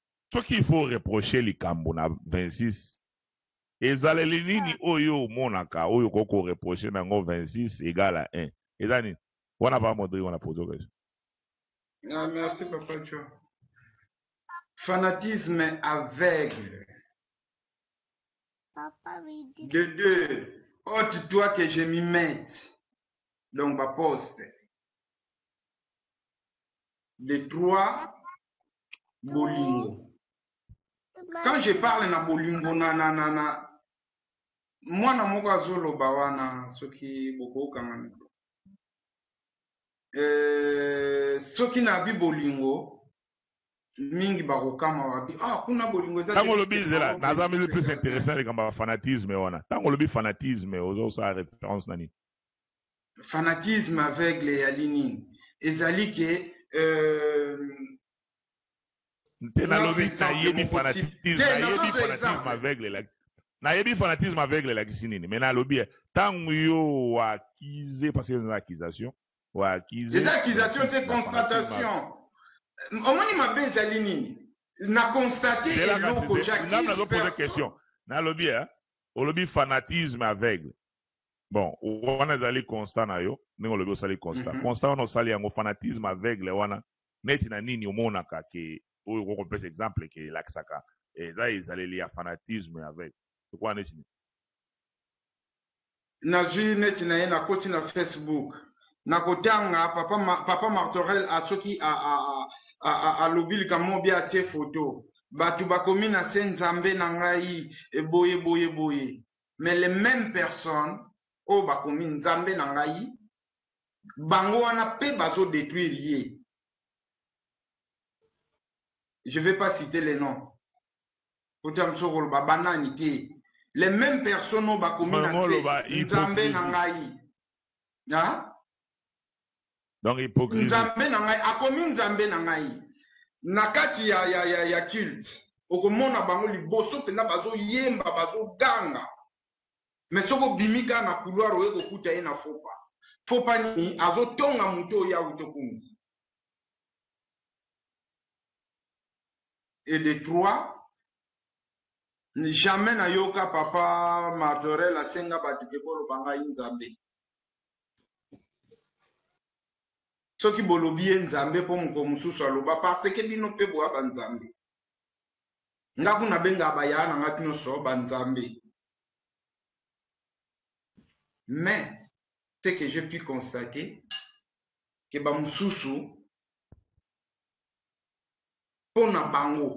Soki il faut reprocher likambo na 26, ezaleli nini oyo yo omonaka oyo okoki ko reprocher na yango 26 egal à 1? Eza nini? Wana papa Modric on a posé question. Ah, merci papa Joe. Fanatisme aveugle. Papa Vidi. De deux, haute toi que je m'y mette. Donc, ma poste. De trois, bolingo quand je parle na bolingo na na na na mwana moko azoloba wana soki bokokanga miko euh, soki nabi bolingo mingi bakokama wapi ah kuna bolingo eza ntango olobi nzela naza mili plus intéressant likambo ya fanatisme wana ntango olobi fanatisme ozosala référence na nini fanatisme aveugle eyali nini ezali ke euh, nte nalobi nayebi fanatisme aveugle elaki nayebi fanatisme aveugle elakisi nini me nalobi ye ntango yo oakize parce que eza accusation oakize eza accusation te constatation omoni mabe ezali nini na constate eloko jakinga nazopoza question nalobi ye olobi fanatisme aveugle bon wana ezali constat na yo ndenge olobi osali constat mm -hmm. constat wana osali yango fanatisme aveugle wana neti na nini omonaka ke oyo okoki kopesa exemple ke elakisaka eza ezaleli ya fanatisme aveugle ekoa neti nini nazwi neti na ye nakoti na facebook nakotanga papa, ma, papa martorel asoki alobi likambo bia atie foto bato bakomi na se nzambe na ngai eboye boye boye mais les memes personnes oyo bakomi nzambe na ngai bango wana pe bazo detruire ye je vais pas citer les noms ota biso koloba banani te les mêmes personnes oyo bakomi na se nzambe na ngai Donc hypocrisie. Nzambe na ngai akomi nzambe na ngai na kati ya, ya, ya, ya culte okomona bango liboso mpenza bazoyemba bazoganga me soki obimi kaka na couloir oye kokuta ye na fopa fopa nini azotonga moto oyo yawe tokumisa et de trois jamais nayoka papa martorel asenga bato ke boloba ngai nzambe Soki bolobi ye nzambe po mokolo mosusu aloba parce que bino pe boa ba nzambe. Nga kuna nabengaka ba yaya na nga nyonso ba nzambe. Mais ce que j'ai pu constater que ba mosusu po na bango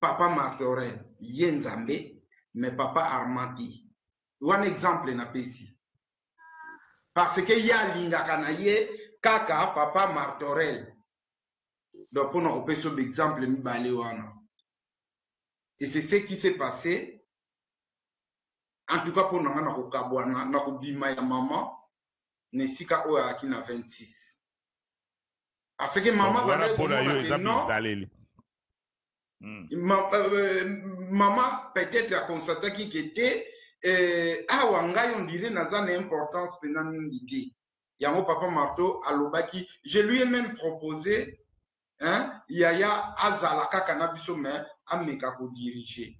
papa Marc Laurel ye nzambe mais papa Armand te. wana exemple na pesi parce que ye alingaka na ye kaka papa martorel donc mpona kopesa yo baexemple mibale wana et c'est ce qui s'est passé en tout cas mpo na ngai na kokabwana na kobima ya mama na esika oyo alaki na 26 parce que mama wana mpo na yo eza bizaleli mm. Ma, euh, mama peut-être aconstataki ke te euh, awa ngai on dirait naza na importance mpena mingi te yango papa marto alobaki je lui ai même proposé hein, yaya azala kaka na biso me ameka kodirige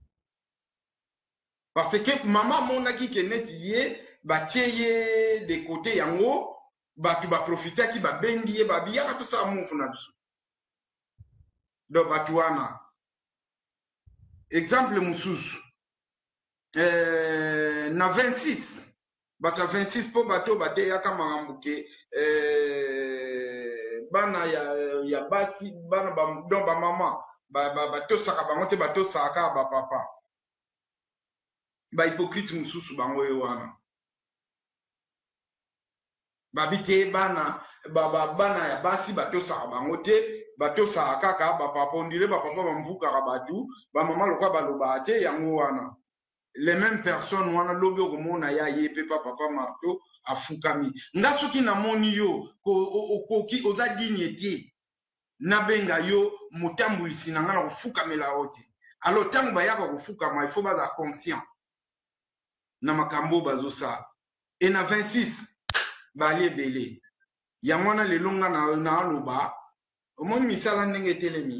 parce que mama amonaki ke neti ye batie ye de kote yango bato baprofitaki babendi ye babiyaka tosala move na biso Donc batu wana exemple mosusu eh, na 26 bato ya 26 mpo bato oyo bateyaka makambo ke eh, bana ya, ya basi bana ba, don bamama batosaka ba, ba bango te batosaka kaka bapapa bahypokrite mosusu bango ye wana babi te bana ba, ba, bana ya basi batosaka bango te batosaka kaka bapapa ondire bapapa bamvukaka bato bamama lokola balobaka te yango wana le même personne wana lobi okomona ya ye mpe pa papa marto afukami nga soki namoni yo okoki oza digne te nabenga yo motambwisi na nga na kofukamela yo te alo ntango bayaka kofukama ifo baza conscient na makambo bazosala et na 26 bali ebele yango wana lelo nga na naaloba omoni misala ndenge etelemi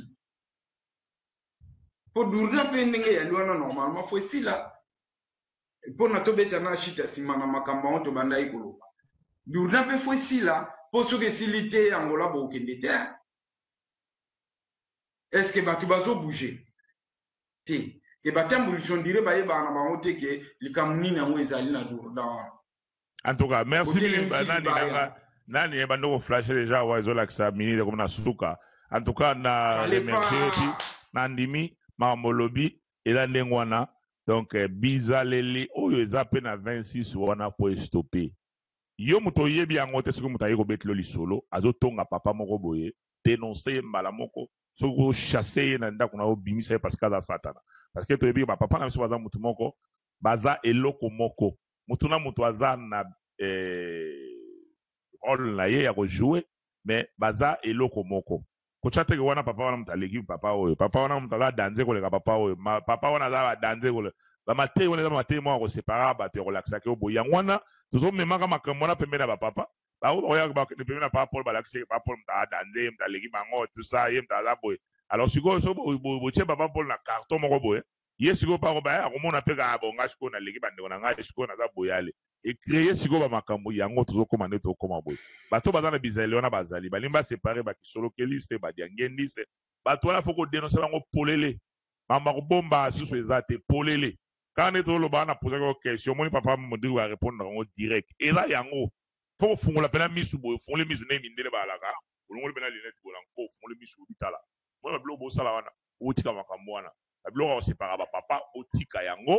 mpo durga mpe ndenge eyali wana normalement fo esila mpona tobeta na chita nsima na makambo yango tobandaki koloba durga mpe fo esila mpo soki esili te angola bokende te eske bato bazobouge te et ba tambulisha on dirait bayebaka na bango te ke likambo nini yango ezali na dourdan wana En tout cas, merci Otele mingi ba misi nani libaya. nanga nani ye bando ko flasher deja wa ezolakisa minute comme na suka. En tout cas na Fallait remercier yo ti pas. na ndimi makambo olobi eza ndenge wana donc eh, bizaleli oyo eza mpe na 26 wana ko estope yo moto oyebi yango te soki moto aye kobetela yo lisolo azotonga papa moko boye denonse ye mbala moko soki ko chasser ye na ndako na yo bimisa ye parce que aza satana parce que toyebi ba papa na biso baza mutu moko baza eloko moko mutu na mutu aza na eh, role na ye ya ko jouer mais baza eloko moko kotya teke wana papa wana moto aleki papa oyo papa wana moto aza danze koleka papa oyo ma, papa wana aza badanze koleka bamatei wana eza bamatei moko ya kosepara bato ya kolakisaki yo boye yango wana tozomemaka makambo wana pembeni ya bapapa bango bakoyaka bakende pembeni na papa Paul balakisi ye papa Paul moto adande ye moto aleki bango tout ça ye moto aza boye alors sikoyo so botie papa Paul na carton moko boye ye sikoyo mpe akoba akomona mpe kaka bo ngai sikoyo naleki bandeko na ngai sikoyo naza boye ale ecreye sikoyo bamakambo yango tozokoma nde tokoma boye bato baza na bizaleli wana bazali balingi basepare bakisolokeliste badiangendiste bato wana fo kodenonse bango polele mambo ya kobomba susu eza te polele kaka nde tozoloba na posaki yo question omoni papa modrigo arepondre yango direct eza yango fo kofungola mpena misu boye ofungoli misu ndenge mindele baalaka olongoli mpena linete boye na nko ofungoli misu obitala moni babiloko bosala wana otika makambo wana babiloko ya kosepaka bapapa otika yango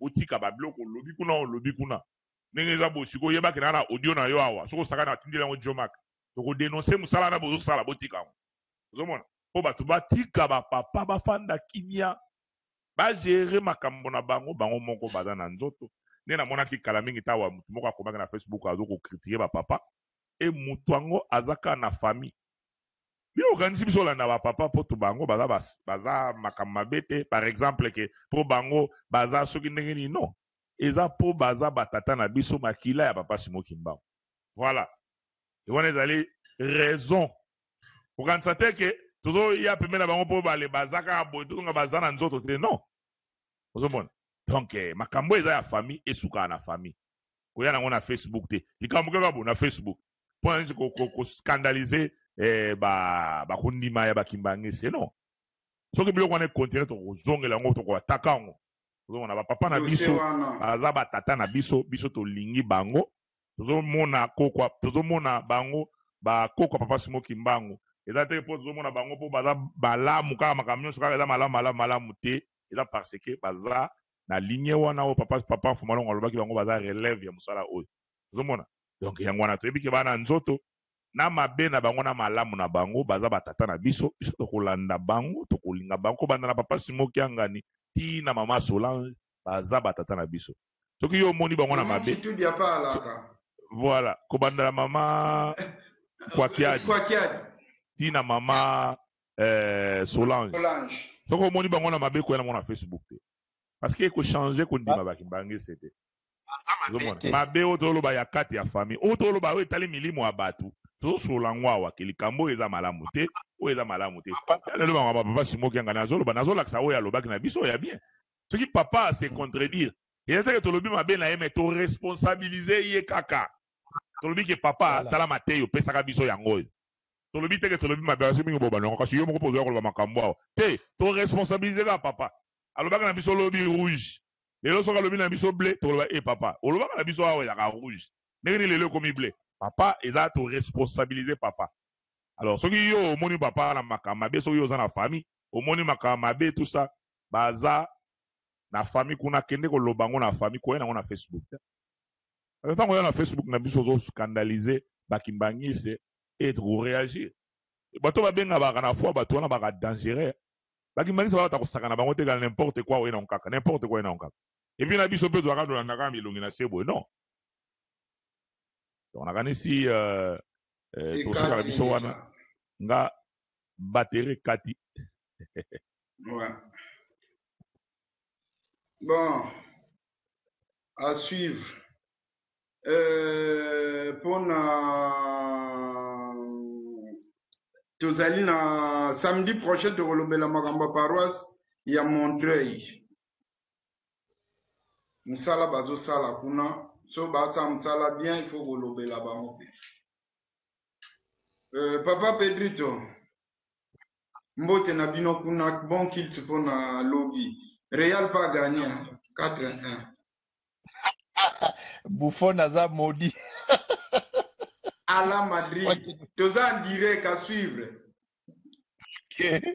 otika babiloko olobi kuna olobi kuna ndenge eza boye sikoyo yeba kenda na audio na yo awa soki osakani atindeli yango jomak tokodenonse mosala wana bozosala botika yango ozomona mpo bato batika bapapa bafanda kimia ba gerer makambo na bango bango moko baza na nzoto nde na monaki kala mingi te awa mutu moko akomaki na Facebook azo ko critiquer ba papa et mutu yango aza kaka na famille bino bokanisi biso olanda ba papa poto bango baza baza makambo mabe te par exemple ke po bango baza soki ndenge nini non eza po baza ba tata na biso makila ya papa Simon Kimbangu voilà et wana ezali raison Kokanisa te ke tozoya pembeni na bango po bale baza kaka boye tozonga baza na nzoto te non. Ozomona? Donc eh, makambo oyo eza ya famille esukaka na famille. Koya nango na Facebook te. Likambo kaka bo na Facebook. Mpo na nini ko, ko, ko scandaliser eh, ba bakondima ya bakimbangese non. Soki biloko wana ekontinue tokozongela yango tokoataka yango. Ozomona ba papa na biso baza ba tata na biso, biso tolingi bango tozomona kokwa tozomona bango bakokwa papa simo kimbangu eza te mpo tozomona bango mpo baza malamu kaka makambo nyonso kaka eza malamu malamu malamu te eza parce que baza na ligne wana oyo papa papa mfumalongo alobaki bango baza relève ya mosala oyo ozomona donc yango wana toyebi ke bana nzoto na mabe na bango na malamu na bango baza batata na biso biso tokolanda bango tokolinga bango kobanda na papa simo kiangani ti na mama solange baza batata na biso soki yo omoni bango na mabe voilà kobanda na mama kwakiadi ti na mama eh, solange soki omoni bango na mabe koya na bango na facebook te parce que ekochange kondima bakibangiste te mabe oyo toloba ya kati ya famille oyo toloba oyo etali milimo ya bato tozosolola yango awa ke likambo oyo eza malamu te oyo eza malamu te ya lelo bango bapapa simoki yangani azoloba nazolakisa oyo alobaki na biso ya bien soki papa a se contredire eza te ke tolobi mabe na ye mais to responsabiliser ye kaka tolobi ke papa voilà. tala mateyo opesaka biso yango oyo tolobi te ke tolobi mabe kasi mingi boba nango kasi yo moko pozo ya koloba makambo awa te to responsabiliser kaka papa alobaka na biso lobi rouge lelo soki alobi na biso bleu toloba e eh, papa olobaka na biso awa ezaka rouge ndenge ni lelo ekomi bleu papa eza to responsabiliser papa alors soki yo omoni papa na makambo mabe soki yo oza na famille omoni makambo mabe tout ça baza na famille kuna kende ko loba ngo na famille koya nango na Facebook te ata tango oya na Facebook na biso ozo scandaliser ba kimbanguiste et ko reagir bato babenga baka na foi bato wana baka dangereux ba kimbanguiste baka kosakana bango te kala n'importe quoi oye na nkaka n'importe quoi oye na nkaka et puis na biso pe tozaka tolanda kaka milongi na sebo non donc nakanisi euh, euh, tosekala biso wana nga bateri kati Ouais. Bon, à suivre. Euh, pona tozali na samedi prochain tokolobela makambo ya paroisse ya Montreuil. Mosala bazosala kuna, so basala mosala bien, il faut kolobela bango mpe. Euh, papa Pedrito. Mbote na bino kuna bon kilt pona lobi Real pa gagna 4-1. Buffon aza modi. Ala Madrid okay. toza en direct à suivre. Okay.